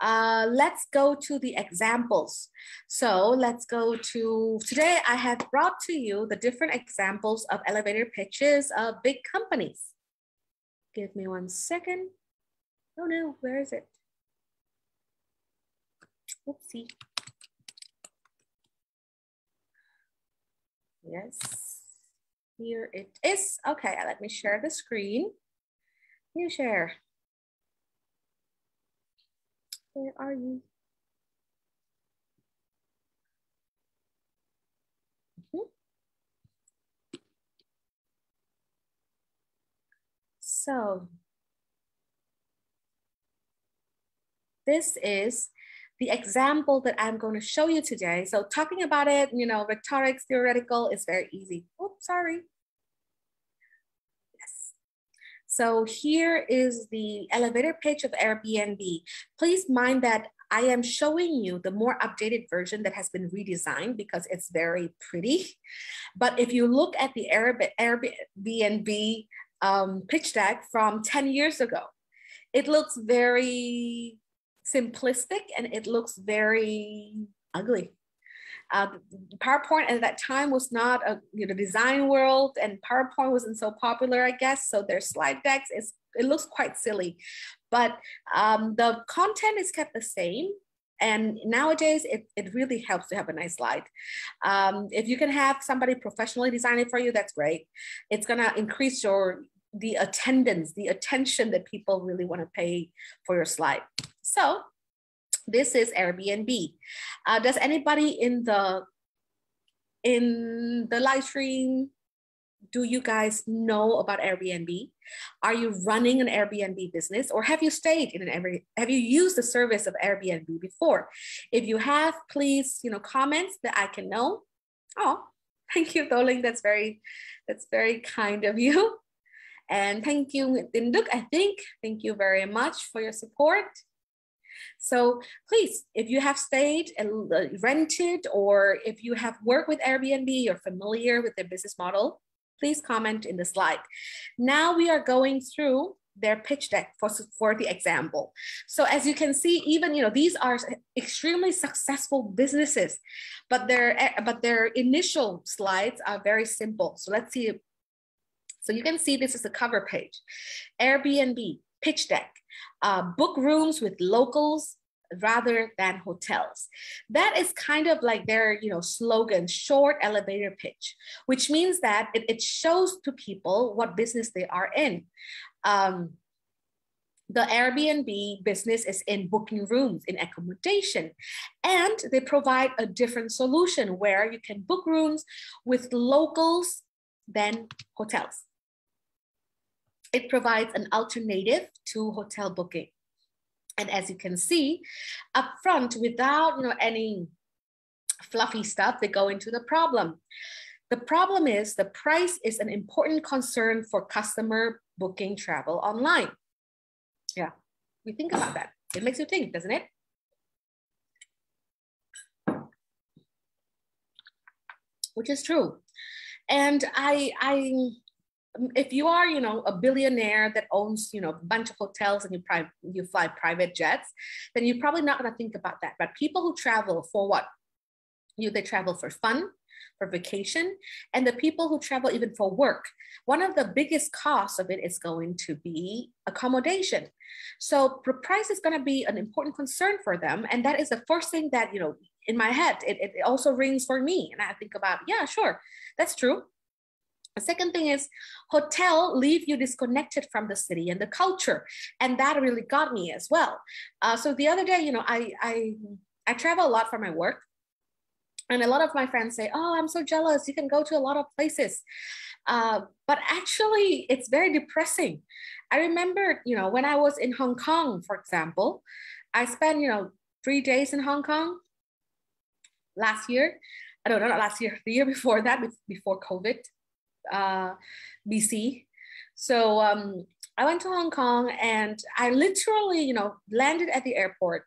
uh, let's go to the examples. So let's go to, today I have brought to you the different examples of elevator pitches of big companies. Give me one second. Oh no, where is it? Oopsie. Yes, here it is. Okay, let me share the screen. You share. Where are you? Mm -hmm. So this is the example that I'm going to show you today. So talking about it, you know, rhetorics, theoretical is very easy. Oops, sorry. Yes. So here is the elevator pitch of Airbnb. Please mind that I am showing you the more updated version that has been redesigned because it's very pretty. But if you look at the Airbnb um, pitch deck from 10 years ago, it looks very simplistic and it looks very ugly. Uh, PowerPoint at that time was not a you know design world, and PowerPoint wasn't so popular, I guess. So their slide decks is it looks quite silly, but um, the content is kept the same. And nowadays, it, it really helps to have a nice slide. Um, if you can have somebody professionally design it for you, that's great. It's gonna increase your the attendance, the attention that people really want to pay for your slide. So this is Airbnb. Uh, does anybody in the in the live stream do you guys know about Airbnb? Are you running an Airbnb business or have you stayed in an Airbnb? Have you used the service of Airbnb before? If you have, please, you know, comments that I can know. Oh, thank you, Doling. That's very, that's very kind of you. And thank you, Dinduk, I think. Thank you very much for your support. So please, if you have stayed and uh, rented, or if you have worked with Airbnb, you're familiar with their business model, please comment in the slide. Now we are going through their pitch deck for, for the example. So as you can see, even you know these are extremely successful businesses, but their but their initial slides are very simple. So let's see. So you can see this is the cover page, Airbnb pitch deck, uh, book rooms with locals rather than hotels. That is kind of like their, you know, slogan, short elevator pitch, which means that it, it shows to people what business they are in. Um, the Airbnb business is in booking rooms, in accommodation, and they provide a different solution where you can book rooms with locals than hotels. It provides an alternative to hotel booking. And as you can see up front, without you know, any fluffy stuff, they go into the problem. The problem is the price is an important concern for customer booking travel online. Yeah, we think about that. It makes you think, doesn't it? Which is true. And I, I Um, if you are, you know, a billionaire that owns, you know, a bunch of hotels and you pri- you fly private jets, then you're probably not going to think about that. But people who travel for what? You they travel for fun, for vacation, and the people who travel even for work. One of the biggest costs of it is going to be accommodation. So price is going to be an important concern for them, and that is the first thing that you know in my head. It, it also rings for me, and I think about, yeah, sure, that's true the second thing is hotel leave you disconnected from the city and the culture. And that really got me as well. Uh, so the other day, you know, I, I, I travel a lot for my work. And a lot of my friends say, oh, I'm so jealous. You can go to a lot of places. Uh, but actually, it's very depressing. I remember, you know, when I was in Hong Kong, for example, I spent, you know, three days in Hong Kong last year. I don't know, not last year, the year before that, before COVID uh, BC. So um, I went to Hong Kong and I literally, you know, landed at the airport.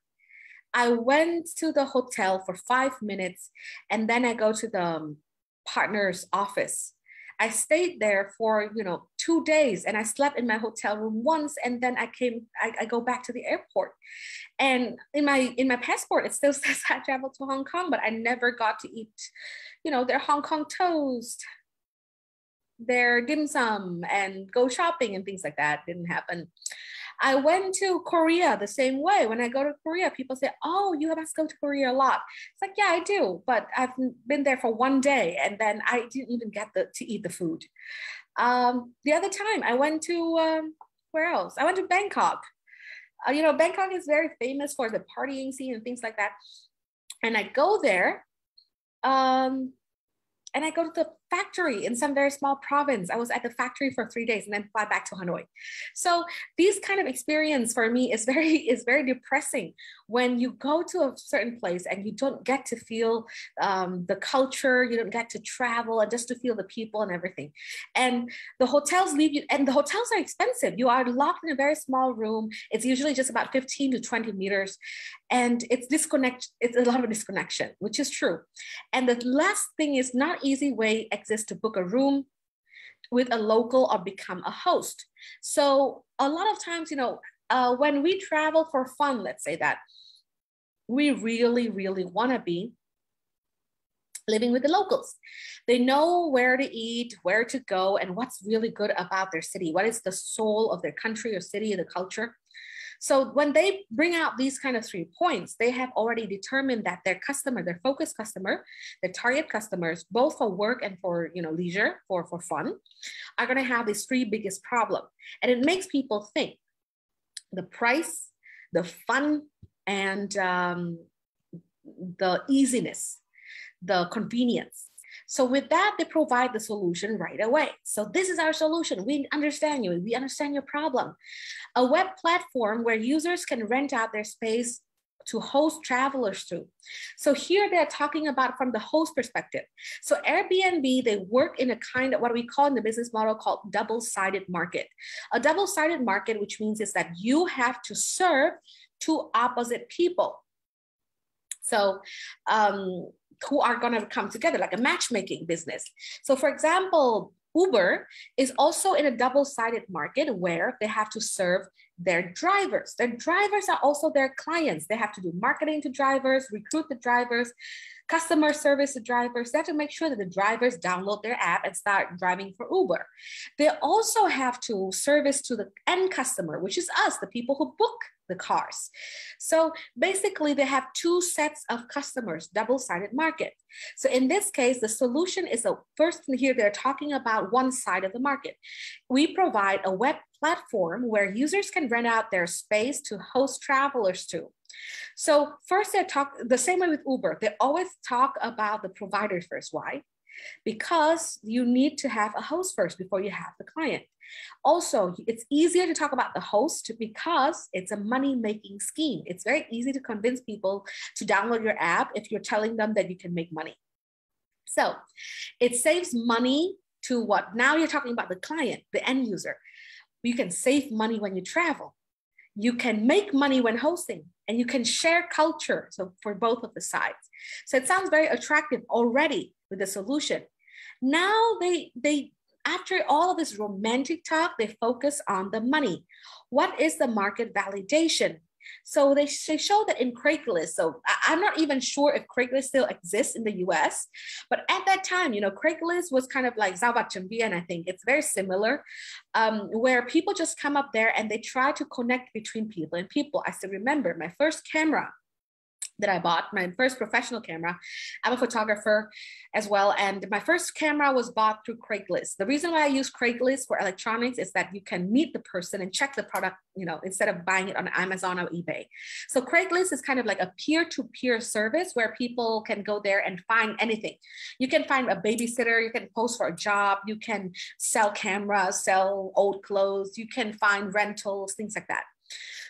I went to the hotel for five minutes and then I go to the um, partner's office. I stayed there for, you know, two days and I slept in my hotel room once and then I came, I, I go back to the airport. And in my in my passport, it still says I traveled to Hong Kong, but I never got to eat, you know, their Hong Kong toast, their dim sum and go shopping and things like that didn't happen. I went to Korea the same way. When I go to Korea, people say, Oh, you must go to Korea a lot. It's like, Yeah, I do, but I've been there for one day and then I didn't even get the, to eat the food. Um, the other time I went to, um, where else? I went to Bangkok. Uh, you know, Bangkok is very famous for the partying scene and things like that. And I go there. Um, and I go to the factory in some very small province. I was at the factory for three days and then fly back to Hanoi. So these kind of experience for me is very is very depressing when you go to a certain place and you don't get to feel um, the culture, you don't get to travel and just to feel the people and everything. And the hotels leave you, and the hotels are expensive. You are locked in a very small room. It's usually just about 15 to 20 meters, and it's disconnect. It's a lot of disconnection, which is true. And the last thing is not easy way exists to book a room with a local or become a host. So a lot of times, you know, uh, when we travel for fun, let's say that, we really, really want to be living with the locals. They know where to eat, where to go, and what's really good about their city. What is the soul of their country or city, the culture. So when they bring out these kind of three points, they have already determined that their customer, their focus customer, their target customers, both for work and for you know leisure, for, for fun, are gonna have these three biggest problem. And it makes people think the price, the fun, and um, the easiness, the convenience. So with that, they provide the solution right away. So this is our solution. We understand you. We understand your problem. A web platform where users can rent out their space to host travelers through. So here they're talking about from the host perspective. So Airbnb, they work in a kind of what we call in the business model called double-sided market. A double-sided market, which means is that you have to serve two opposite people. So um, who are going to come together like a matchmaking business. So for example, Uber is also in a double-sided market where they have to serve their drivers. Their drivers are also their clients. They have to do marketing to drivers, recruit the drivers, customer service to drivers. They have to make sure that the drivers download their app and start driving for Uber. They also have to service to the end customer, which is us, the people who book the cars. So basically, they have two sets of customers, double sided market. So in this case, the solution is a first here, they're talking about one side of the market. We provide a web platform where users can rent out their space to host travelers to. So first they talk the same way with Uber, they always talk about the provider first. Why? Because you need to have a host first before you have the client. Also, it's easier to talk about the host because it's a money making scheme. It's very easy to convince people to download your app if you're telling them that you can make money. So it saves money to what? Now you're talking about the client, the end user. You can save money when you travel. You can make money when hosting and you can share culture. So for both of the sides. So it sounds very attractive already with the solution. Now they they after all of this romantic talk, they focus on the money. What is the market validation? So they, they show that in Craigslist. So I, am not even sure if Craigslist still exists in the US, but at that time, you know, Craigslist was kind of like and I think it's very similar, um, where people just come up there and they try to connect between people and people. I still remember my first camera that I bought, my first professional camera. I'm a photographer as well. And my first camera was bought through Craigslist. The reason why I use Craigslist for electronics is that you can meet the person and check the product, you know, instead of buying it on Amazon or eBay. So Craigslist is kind of like a peer-to-peer service where people can go there and find anything. You can find a babysitter, you can post for a job, you can sell cameras, sell old clothes, you can find rentals, things like that.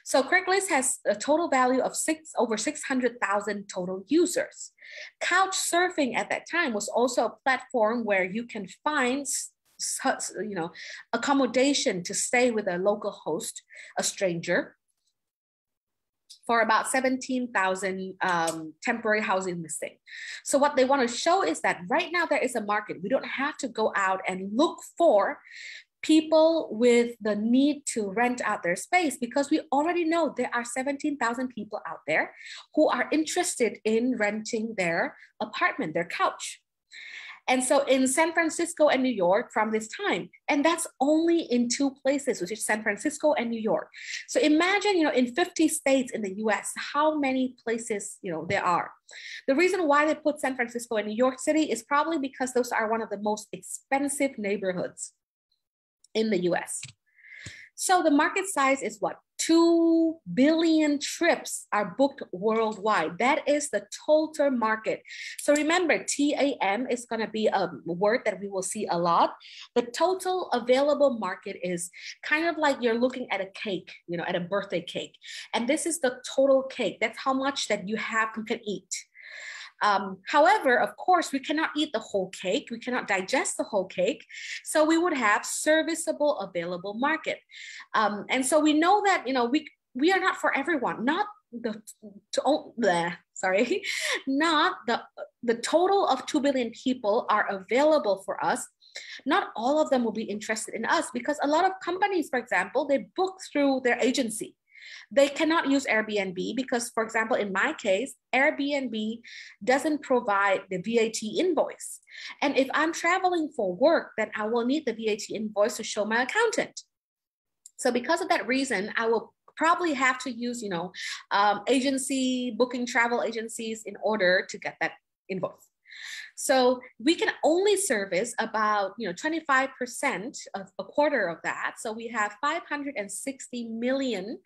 So Craigslist has a total value of six over 600,000 total users. Couch surfing at that time was also a platform where you can find you know accommodation to stay with a local host, a stranger, for about 17,000 um, temporary housing listing. So what they want to show is that right now there is a market. We don't have to go out and look for people with the need to rent out their space because we already know there are 17,000 people out there who are interested in renting their apartment, their couch. And so in San Francisco and New York from this time, and that's only in two places, which is San Francisco and New York. So imagine, you know, in 50 states in the US, how many places, you know, there are. The reason why they put San Francisco and New York City is probably because those are one of the most expensive neighborhoods in the US. So the market size is what? 2 billion trips are booked worldwide. That is the total market. So remember, TAM is going to be a word that we will see a lot. The total available market is kind of like you're looking at a cake, you know, at a birthday cake. And this is the total cake. That's how much that you have, you can eat. Um, however, of course, we cannot eat the whole cake. We cannot digest the whole cake. So we would have serviceable available market. Um, and so we know that, you know, we, we are not for everyone, not the, to, the sorry, not the, the total of 2 billion people are available for us not all of them will be interested in us because a lot of companies, for example, they book through their agency. They cannot use Airbnb because, for example, in my case, Airbnb doesn't provide the VAT invoice. And if I'm traveling for work, then I will need the VAT invoice to show my accountant. So because of that reason, I will probably have to use, you know, um, agency, booking travel agencies in order to get that invoice. So we can only service about you know 25% of a quarter of that. So we have 560 million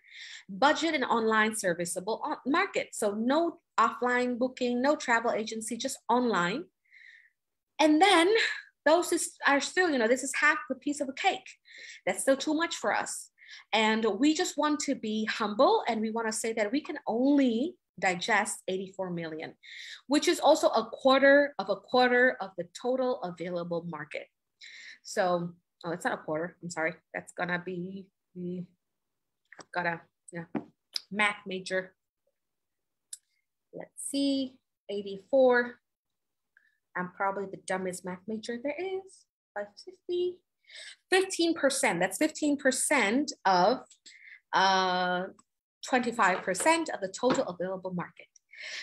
budget and online serviceable market. So no offline booking, no travel agency, just online. And then those is, are still, you know, this is half the piece of a cake. That's still too much for us. And we just want to be humble and we want to say that we can only digest 84 million, which is also a quarter of a quarter of the total available market. So, oh, it's not a quarter. I'm sorry. That's gonna be, I've got a yeah, math major. Let's see, 84. I'm probably the dumbest math major there is. by 50, 15%. That's 15% of uh, 25% of the total available market.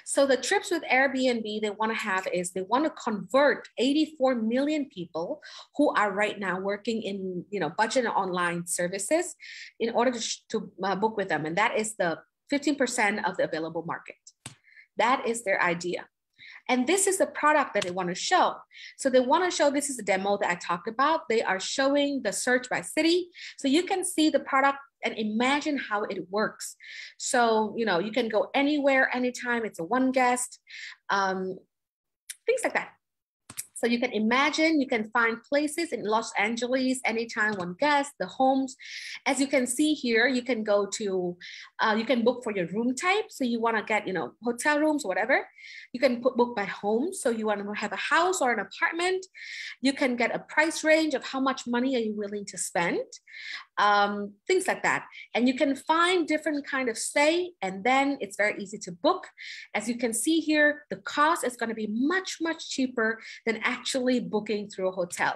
So the trips with Airbnb they want to have is they want to convert 84 million people who are right now working in you know budget and online services in order to, to uh, book with them, and that is the 15% of the available market. That is their idea. And this is the product that they want to show. So they want to show this is a demo that I talked about. They are showing the search by city. So you can see the product and imagine how it works. So, you know, you can go anywhere, anytime. It's a one guest, um, things like that. So you can imagine, you can find places in Los Angeles anytime one guest, the homes. As you can see here, you can go to, uh, you can book for your room type. So you wanna get, you know, hotel rooms, whatever. You can book by home. So you wanna have a house or an apartment. You can get a price range of how much money are you willing to spend, um, things like that. And you can find different kind of stay and then it's very easy to book. As you can see here, the cost is gonna be much, much cheaper than actually booking through a hotel.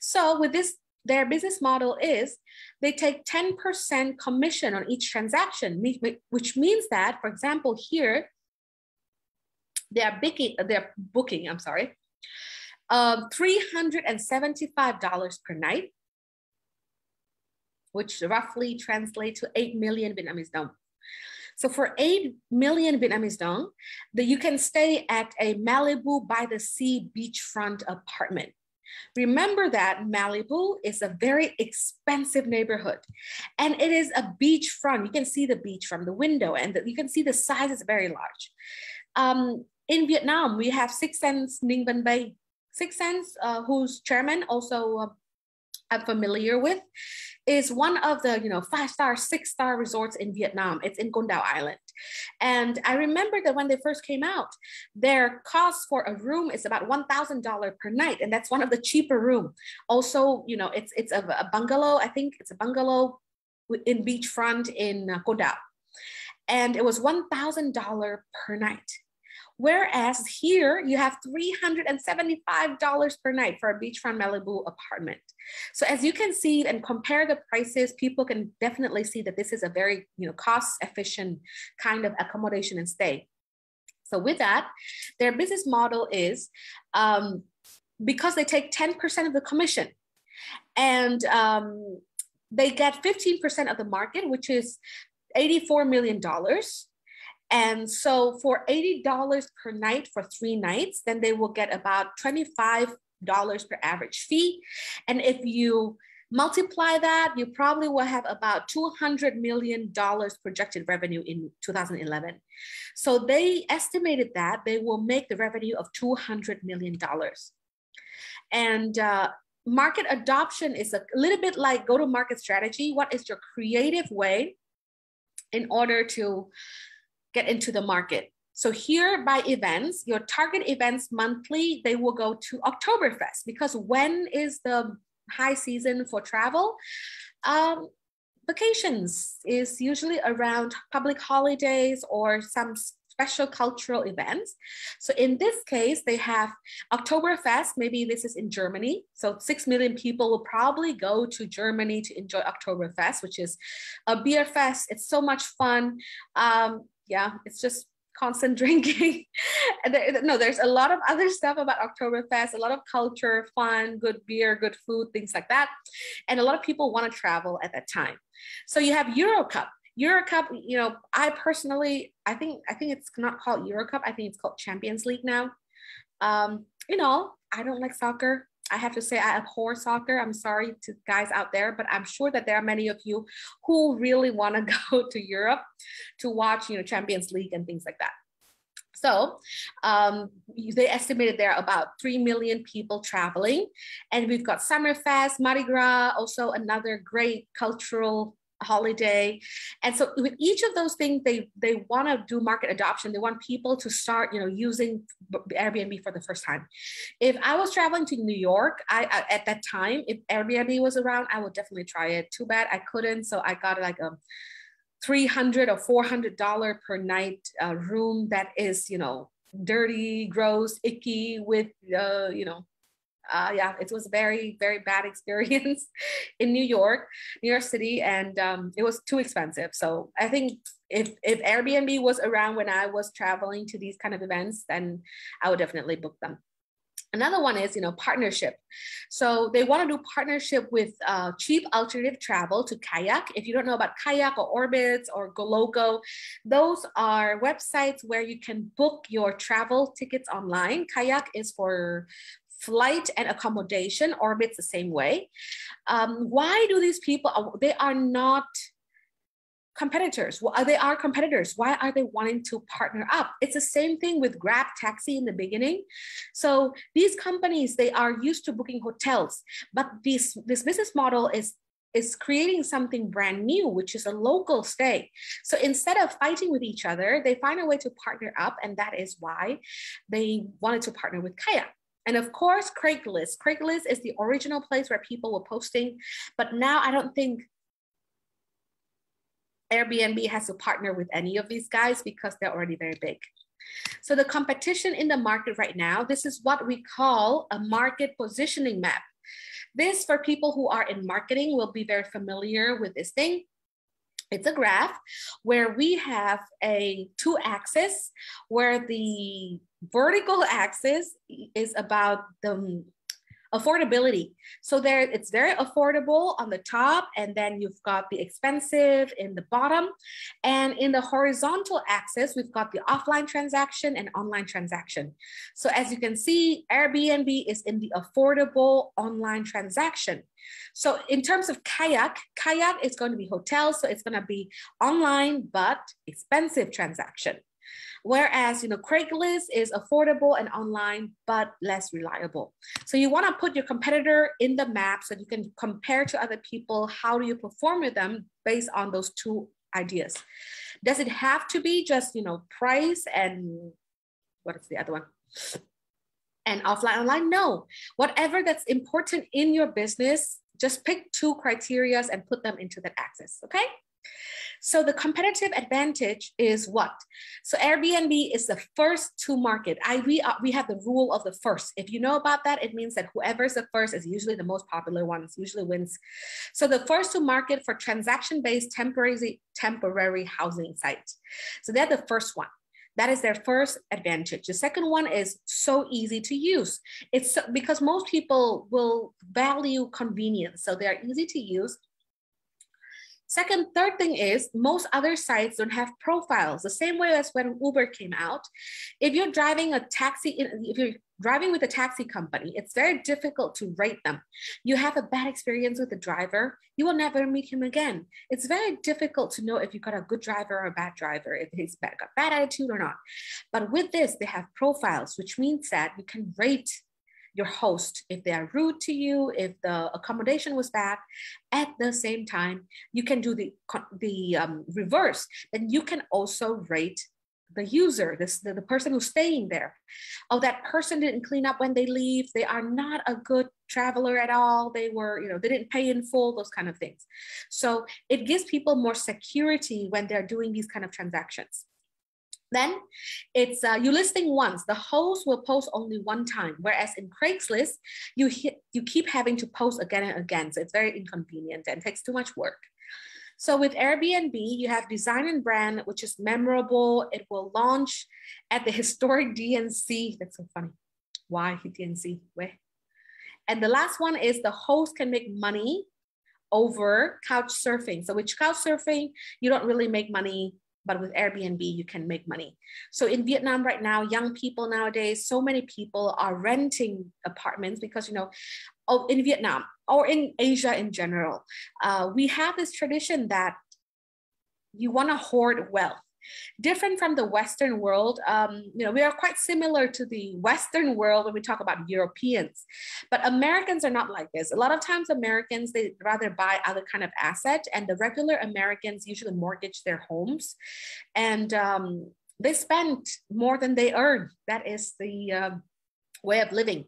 So with this, their business model is they take 10% commission on each transaction, which means that, for example, here, they are booking, they're booking, I'm sorry, um, $375 per night, which roughly translates to 8 million Vietnamese dong. So for 8 million Vietnamese dong, that you can stay at a Malibu by the sea beachfront apartment. Remember that Malibu is a very expensive neighborhood and it is a beachfront. You can see the beach from the window and the, you can see the size is very large. Um, in Vietnam, we have Six Sense Ninh Văn Bay. Six Sense, uh, whose chairman also uh, I'm familiar with is one of the you know five star six star resorts in vietnam. It's in Con Dao island. And i remember that when they first came out their cost for a room is about $1000 per night and that's one of the cheaper room. Also you know it's it's a, a bungalow i think it's a bungalow in beachfront in uh, Con Dao and it was $1000 per night Whereas here you have $375 per night for a beachfront Malibu apartment. So as you can see and compare the prices, people can definitely see that this is a very you know, cost efficient kind of accommodation and stay. So with that, their business model is um, because they take 10% of the commission and um, they get 15% of the market, which is $84 million. And so for $80 per night for three nights, then they will get about $25 per average fee. And if you multiply that, you probably will have about $200 million projected revenue in 2011. So they estimated that they will make the revenue of $200 million. And uh, market adoption is a little bit like go to market strategy. What is your creative way in order to get into the market. So here by events, your target events monthly, they will go to Oktoberfest because when is the high season for travel? Um, vacations is usually around public holidays or some special cultural events. So in this case, they have Oktoberfest. Maybe this is in Germany. So six million people will probably go to Germany to enjoy Oktoberfest, which is a beer fest. It's so much fun. Um, yeah, it's just constant drinking. there, no, there's a lot of other stuff about Oktoberfest, a lot of culture, fun, good beer, good food, things like that. And a lot of people want to travel at that time. So you have Eurocup. Eurocup, you know, I personally, I think, I think it's not called Eurocup. I think it's called Champions League now. Um, you know, I don't like soccer. I have to say I abhor soccer. I'm sorry to guys out there, but I'm sure that there are many of you who really want to go to Europe to watch, you know, Champions League and things like that. So um, they estimated there are about 3 million people traveling. And we've got Summerfest, Mardi Gras, also another great cultural holiday. And so with each of those things they they want to do market adoption. They want people to start you know using airbnb for the first time. If i was traveling to new york i, at that time if airbnb was around i would definitely try it. Too bad i couldn't so i got like a 300 or 400 dollar per night uh, room that is you know dirty gross icky with uh, you know uh, yeah, it was a very, very bad experience in New York, New York City, and um, it was too expensive. So I think if if Airbnb was around when I was traveling to these kind of events, then I would definitely book them. Another one is, you know, partnership. So they want to do partnership with uh, cheap alternative travel to Kayak. If you don't know about Kayak or Orbitz or GoLoco, those are websites where you can book your travel tickets online. Kayak is for flight and accommodation. Orbitz the same way. Um, why do these people? Uh, they are not competitors. Well, they are competitors. Why are they wanting to partner up? It's the same thing with Grab Taxi in the beginning. So these companies, they are used to booking hotels, but this, this business model is is creating something brand new, which is a local stay. So instead of fighting with each other, they find a way to partner up. And that is why they wanted to partner with Kayak. And of course, Craigslist. Craigslist is the original place where people were posting, but now I don't think Airbnb has to partner with any of these guys because they're already very big. So the competition in the market right now, this is what we call a market positioning map. This for people who are in marketing will be very familiar with this thing. It's a graph where we have a two axis where the vertical axis is about the affordability. So there it's very affordable on the top and then you've got the expensive in the bottom. And in the horizontal axis, we've got the offline transaction and online transaction. So as you can see, Airbnb is in the affordable online transaction. So in terms of kayak, kayak is going to be hotels. So it's going to be online, but expensive transaction. Whereas, you know, Craigslist is affordable and online, but less reliable. So you want to put your competitor in the map so you can compare to other people. How do you perform with them based on those two ideas? Does it have to be just, you know, price and what is the other one? And offline online? No. Whatever that's important in your business, just pick two criterias and put them into that axis. Okay. So the competitive advantage is what? So Airbnb is the first to market. I we are, we have the rule of the first. If you know about that, it means that whoever's the first is usually the most popular one. It usually wins. So the first to market for transaction-based temporary temporary housing site. So they're the first one. That is their first advantage. The second one is so easy to use. It's because most people will value convenience. So they're easy to use. Second, third thing is most other sites don't have profiles. The same way as when Uber came out. If you're driving a taxi, if you're driving with a taxi company, it's very difficult to rate them. You have a bad experience with the driver, you will never meet him again. It's very difficult to know if you got a good driver or a bad driver, if he's got bad attitude or not. But with this, they have profiles, which means that you can rate your host if they are rude to you if the accommodation was bad at the same time you can do the the um, reverse. Then you can also rate the user this the, the person who's staying there. Oh that person didn't clean up when they leave. They are not a good traveler at all. They were you know they didn't pay in full those kind of things. So it gives people more security when they're doing these kind of transactions then it's uh, you listing once. The host will post only one time, whereas in Craigslist, you hit, you keep having to post again and again. So it's very inconvenient and takes too much work. So with Airbnb, you have design and brand, which is memorable. It will launch at the historic DNC. That's so funny. Why DNC? Where? And the last one is the host can make money over couch surfing. So with couch surfing, you don't really make money but with Airbnb, you can make money. So in Vietnam right now, young people nowadays, so many people are renting apartments because, you know, oh, in Vietnam or in Asia in general, uh, we have this tradition that you want to hoard wealth different from the Western world. Um, you know, we are quite similar to the Western world when we talk about Europeans, but Americans are not like this. A lot of times, Americans they rather buy other kind of asset, and the regular Americans usually mortgage their homes, and um, they spend more than they earn. That is the uh, way of living.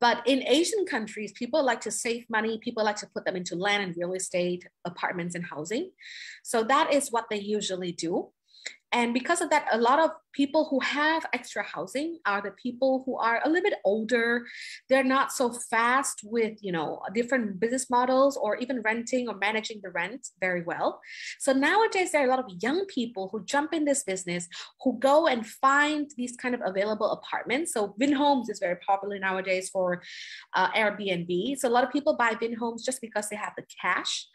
But in Asian countries, people like to save money. People like to put them into land and real estate, apartments, and housing. So that is what they usually do. And because of that, a lot of people who have extra housing are the people who are a little bit older. They're not so fast with, you know, different business models or even renting or managing the rent very well. So nowadays, there are a lot of young people who jump in this business, who go and find these kind of available apartments. So Vinhomes is very popular nowadays for uh, Airbnb. So a lot of people buy Vinhomes just because they have the cash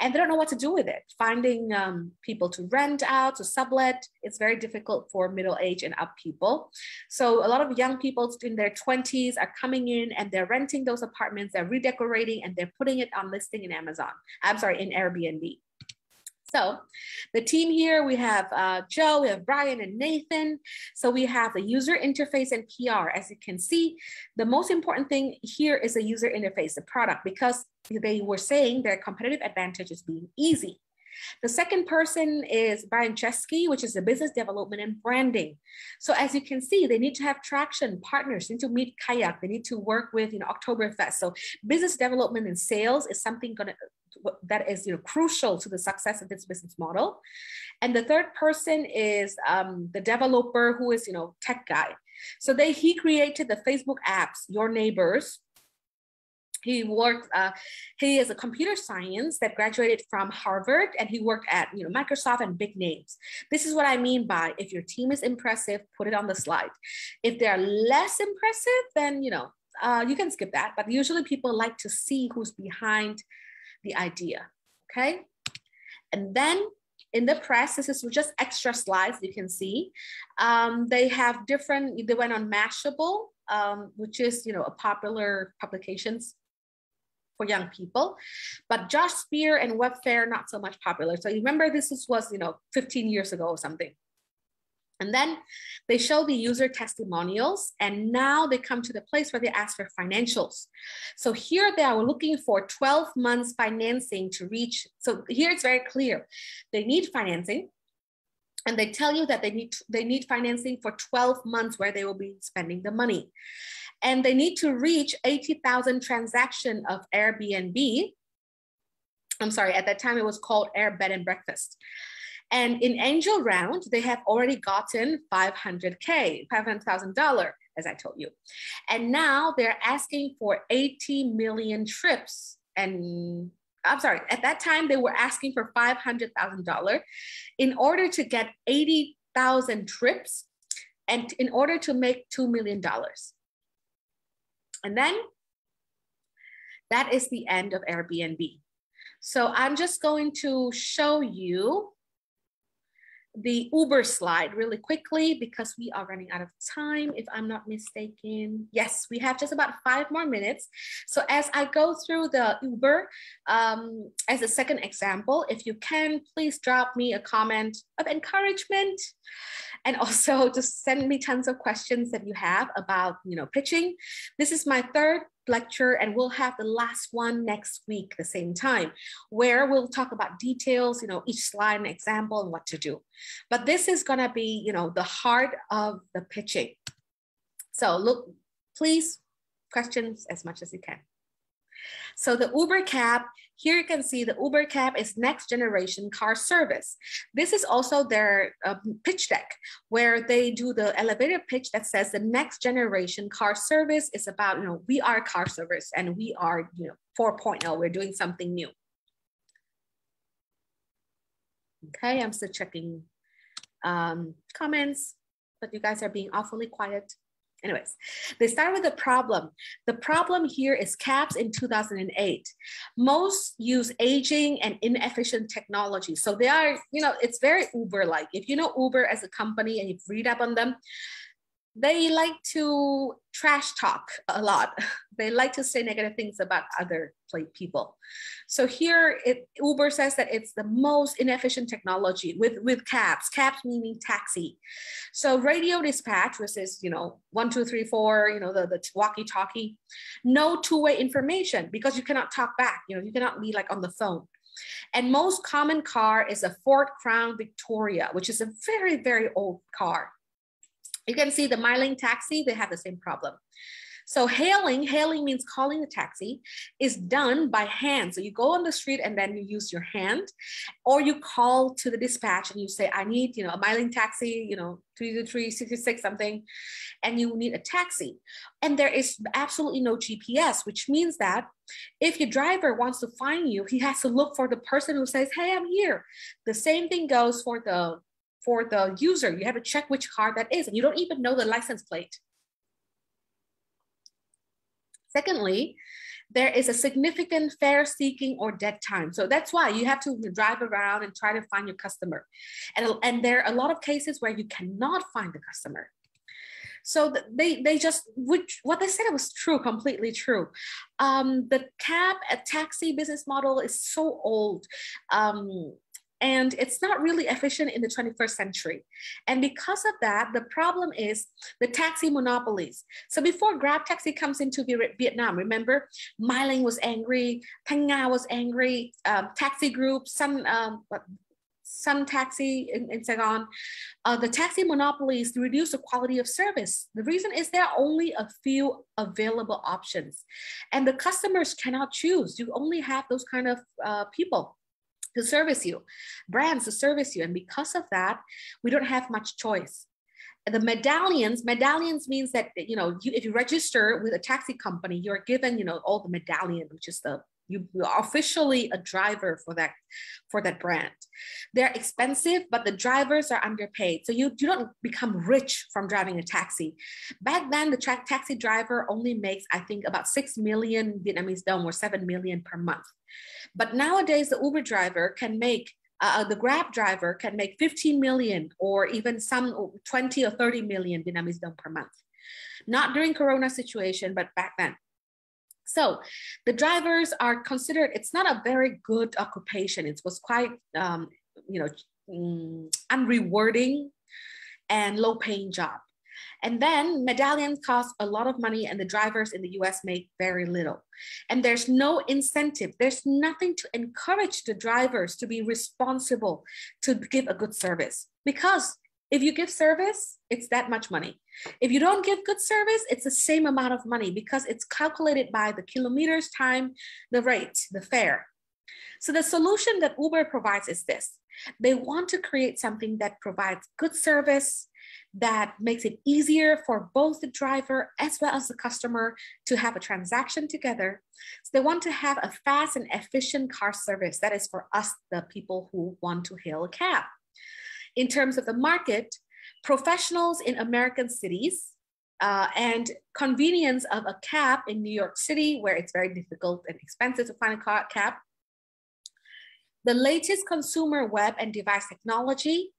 and they don't know what to do with it. Finding um, people to rent out, to sublet, it's very difficult for middle age and up people. So a lot of young people in their 20s are coming in and they're renting those apartments, they're redecorating and they're putting it on listing in Amazon. I'm sorry, in Airbnb. So the team here, we have uh, Joe, we have Brian and Nathan. So we have the user interface and PR. As you can see, the most important thing here is the user interface, the product, because they were saying their competitive advantage is being easy. The second person is Brian Chesky, which is the business development and branding. So as you can see, they need to have traction, partners, need to meet kayak, they need to work with you know Oktoberfest. So business development and sales is something gonna that is you know crucial to the success of this business model. And the third person is um, the developer who is you know tech guy. So they he created the Facebook apps, Your Neighbors, he worked uh, he is a computer science that graduated from harvard and he worked at you know microsoft and big names. This is what i mean by if your team is impressive put it on the slide. If they're less impressive then you know uh, you can skip that. But usually people like to see who's behind the idea okay? And then in the press this is just extra slides you can see. Um, they have different they went on mashable um, which is you know a popular publications for young people. But Josh Spear and Webware, not so much popular. So you remember this was, you know, 15 years ago or something. And then they show the user testimonials, and now they come to the place where they ask for financials. So here they are looking for 12 months financing to reach. So here it's very clear. They need financing, and they tell you that they need they need financing for 12 months where they will be spending the money and they need to reach 80,000 transaction of Airbnb. I'm sorry, at that time it was called Air Bed and Breakfast. And in angel round, they have already gotten 500K, $500,000, as I told you. And now they're asking for 80 million trips. And I'm sorry, at that time they were asking for $500,000 in order to get 80,000 trips and in order to make $2 million. And then that is the end of Airbnb. So I'm just going to show you the Uber slide really quickly because we are running out of time, if I'm not mistaken. Yes, we have just about five more minutes. So as I go through the Uber, um, as a second example, if you can, please drop me a comment of encouragement and also just send me tons of questions that you have about, you know, pitching. This is my third lecture and we'll have the last one next week the same time where we'll talk about details you know each slide and example and what to do. But this is going to be you know the heart of the pitching. So look please questions as much as you can so the Uber cab, here you can see the Uber cab is next generation car service. This is also their uh, pitch deck where they do the elevator pitch that says the next generation car service is about, you know, we are car service and we are, you know, 4.0, we're doing something new. Okay, I'm still checking um, comments, but you guys are being awfully quiet. Anyways, they start with the problem. The problem here is cabs in 2008. Most use aging and inefficient technology. So they are, you know, it's very Uber-like. If you know Uber as a company and you read up on them, they like to trash talk a lot. They like to say negative things about other people. So here, it, Uber says that it's the most inefficient technology with, with cabs, cabs meaning taxi. So radio dispatch, which is, you know, one, two, three, four, you know, the, the walkie-talkie, no two-way information because you cannot talk back, you know, you cannot be like on the phone. And most common car is a Ford Crown Victoria, which is a very, very old car. You can see the Mai Linh taxi, they have the same problem. So hailing, hailing means calling a taxi, is done by hand. So you go on the street and then you use your hand, or you call to the dispatch and you say, I need, you know, a Mai Linh taxi, you know, 32366 something, and you need a taxi. And there is absolutely no GPS, which means that if your driver wants to find you, he has to look for the person who says, Hey, I'm here. The same thing goes for the for the user. You have to check which car that is, and you don't even know the license plate. Secondly, there is a significant fare seeking or dead time. So that's why you have to drive around and try to find your customer. And, and there are a lot of cases where you cannot find the customer. So they, they just, which what they said was true, completely true. Um, the cab, a taxi business model is so old. Um, and it's not really efficient in the 21st century. And because of that, the problem is the taxi monopolies. So before Grab Taxi comes into Vietnam, remember, Mai Linh was angry, Thanh Nga was angry, um, taxi group, some um, some taxi in, in Saigon, uh, the taxi monopolies reduce the quality of service. The reason is there are only a few available options and the customers cannot choose. You only have those kind of uh, people to service you, brands to service you. And because of that, we don't have much choice. The medallions, medallions means that, you know, you, if you register with a taxi company, you're given, you know, all the medallion, which is the you are officially a driver for that for that brand. They're expensive but the drivers are underpaid. So you, you don't become rich from driving a taxi. Back then the tra- taxi driver only makes i think about 6 million vietnamese dong or 7 million per month but nowadays the uber driver can make uh, the grab driver can make 15 million or even some 20 or 30 million vietnamese dong per month not during corona situation but back then so the drivers are considered, it's not a very good occupation. It was quite, um, you know, mm, unrewarding and low paying job. And then medallions cost a lot of money and the drivers in the US make very little. And there's no incentive, there's nothing to encourage the drivers to be responsible to give a good service because if you give service, it's that much money. If you don't give good service, it's the same amount of money because it's calculated by the kilometers time, the rate, the fare. So the solution that Uber provides is this. They want to create something that provides good service, that makes it easier for both the driver as well as the customer to have a transaction together. So they want to have a fast and efficient car service that is for us, the people who want to hail a cab in terms of the market, professionals in American cities uh, and convenience of a cab in New York City, where it's very difficult and expensive to find a cab. The latest consumer web and device technology,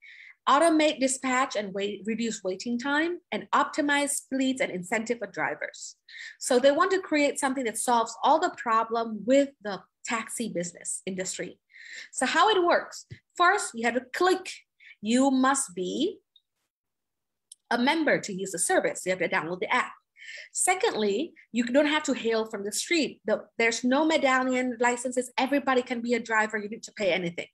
automate dispatch and wait, reduce waiting time, and optimize fleets and incentive for drivers. So they want to create something that solves all the problem with the taxi business industry. So how it works, first you have to click you must be a member to use the service. You have to download the app. Secondly, you don't have to hail from the street. There's no medallion licenses. Everybody can be a driver. You need to pay anything.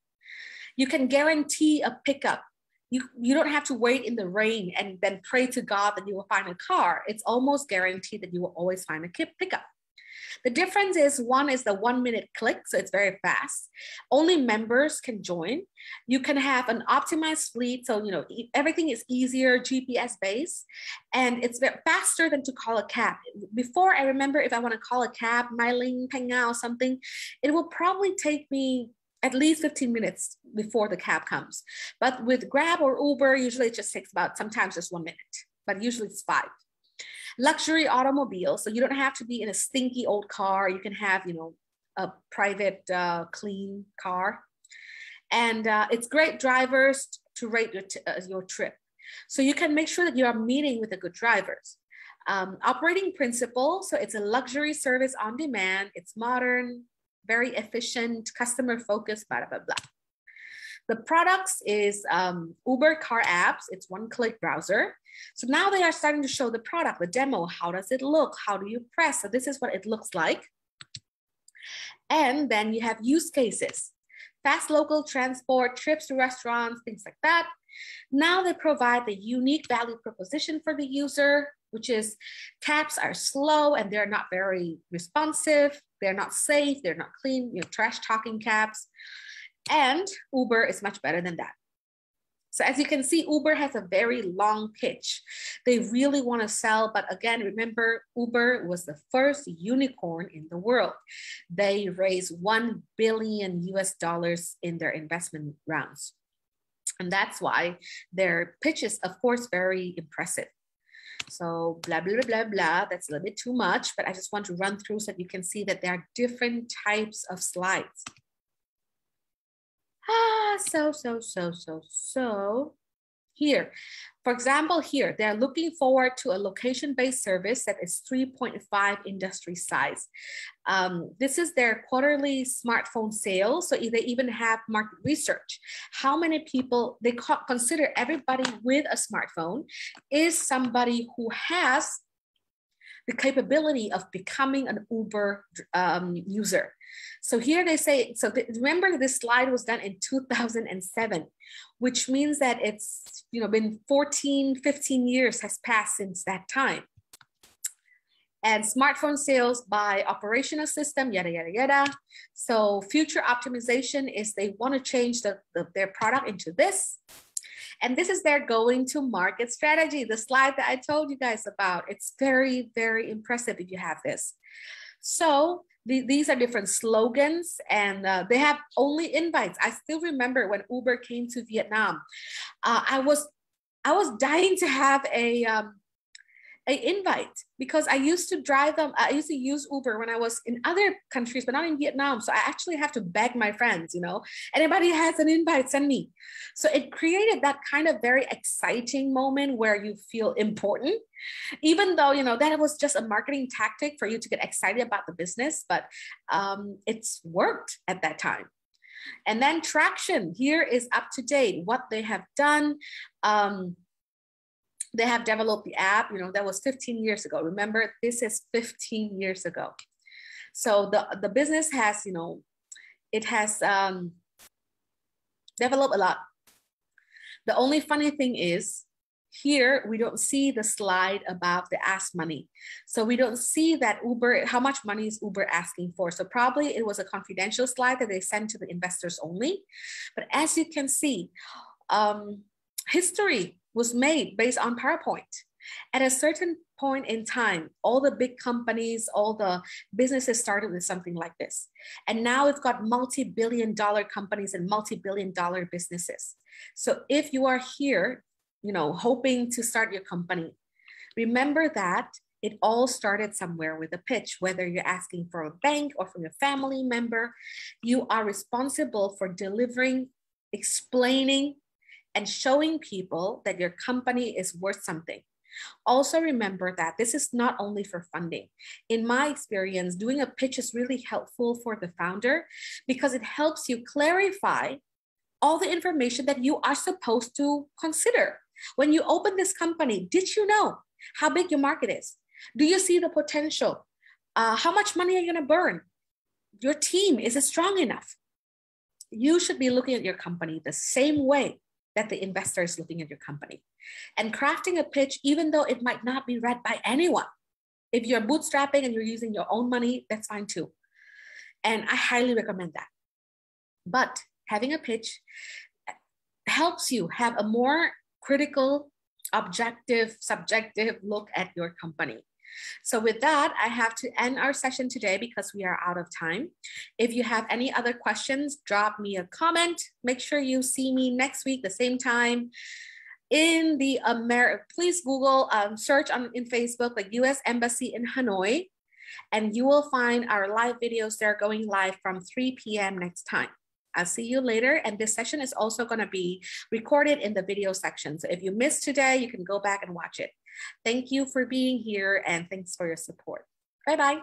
You can guarantee a pickup. You, you don't have to wait in the rain and then pray to God that you will find a car. It's almost guaranteed that you will always find a pickup. The difference is one is the one minute click, so it's very fast. Only members can join. You can have an optimized fleet, so you know everything is easier, GPS based, and it's faster than to call a cab. Before I remember, if I want to call a cab, Mai Linh, Thanh Nga, or something, it will probably take me at least 15 minutes before the cab comes. But with Grab or Uber, usually it just takes about sometimes just one minute, but usually it's five luxury automobile. So you don't have to be in a stinky old car. You can have, you know, a private uh, clean car. And uh, it's great drivers to rate your, uh, your trip. So you can make sure that you are meeting with the good drivers. Um, operating principle, so it's a luxury service on demand. It's modern, very efficient, customer focused, blah, blah, blah. The products is um, Uber car apps. It's one click browser. So now they are starting to show the product, the demo. How does it look? How do you press? So this is what it looks like. And then you have use cases, fast local transport, trips to restaurants, things like that. Now they provide the unique value proposition for the user, which is cabs are slow and they're not very responsive. They're not safe. They're not clean. You know, trash talking cabs. And Uber is much better than that. So as you can see, Uber has a very long pitch. They really want to sell, but again, remember, Uber was the first unicorn in the world. They raised 1 billion US dollars in their investment rounds. And that's why their pitch is, of course, very impressive. So blah, blah, blah, blah, that's a little bit too much, but I just want to run through so that you can see that there are different types of slides. Ah, so, so, so, so, so here. For example, here, they're looking forward to a location-based service that is 3.5 industry size. Um, this is their quarterly smartphone sales. So they even have market research. How many people, they consider everybody with a smartphone is somebody who has the capability of becoming an Uber um, user. So here they say, so th remember this slide was done in 2007, which means that it's, you know, been 14, 15 years has passed since that time. And smartphone sales by operational system, yada, yada, yada. So future optimization is they want to change the, the, their product into this. And this is their going to market strategy, the slide that I told you guys about. It's very, very impressive if you have this. So these are different slogans and uh, they have only invites. I still remember when Uber came to Vietnam, uh, I was I was dying to have a um, an invite because I used to drive them. I used to use Uber when I was in other countries, but not in Vietnam. So I actually have to beg my friends, you know, anybody has an invite, send me. So it created that kind of very exciting moment where you feel important, even though, you know, that was just a marketing tactic for you to get excited about the business, but um, it's worked at that time. And then traction here is up to date, what they have done. Um, they have developed the app, you know, that was 15 years ago. Remember, this is 15 years ago. So the, the business has, you know, it has um, developed a lot. The only funny thing is here we don't see the slide about the ask money. So we don't see that Uber, how much money is Uber asking for? So probably it was a confidential slide that they sent to the investors only. But as you can see, um, history was made based on PowerPoint. At a certain point in time, all the big companies, all the businesses started with something like this. And now it's got multi billion dollar companies and multi billion dollar businesses. So if you are here, you know, hoping to start your company, remember that it all started somewhere with a pitch, whether you're asking for a bank or from your family member, you are responsible for delivering, explaining, and showing people that your company is worth something. Also remember that this is not only for funding. In my experience, doing a pitch is really helpful for the founder because it helps you clarify all the information that you are supposed to consider. When you open this company, did you know how big your market is? Do you see the potential? Uh, how much money are you going to burn? Your team is it strong enough? You should be looking at your company the same way that the investor is looking at your company. And crafting a pitch, even though it might not be read by anyone, if you're bootstrapping and you're using your own money, that's fine too. And I highly recommend that. But having a pitch helps you have a more critical, objective, subjective look at your company. So with that, I have to end our session today because we are out of time. If you have any other questions, drop me a comment. Make sure you see me next week, the same time in the America, please Google, um, search on in Facebook, like US Embassy in Hanoi, and you will find our live videos. They're going live from 3 p.m. next time. I'll see you later. And this session is also going to be recorded in the video section. So if you missed today, you can go back and watch it. Thank you for being here and thanks for your support. Bye bye.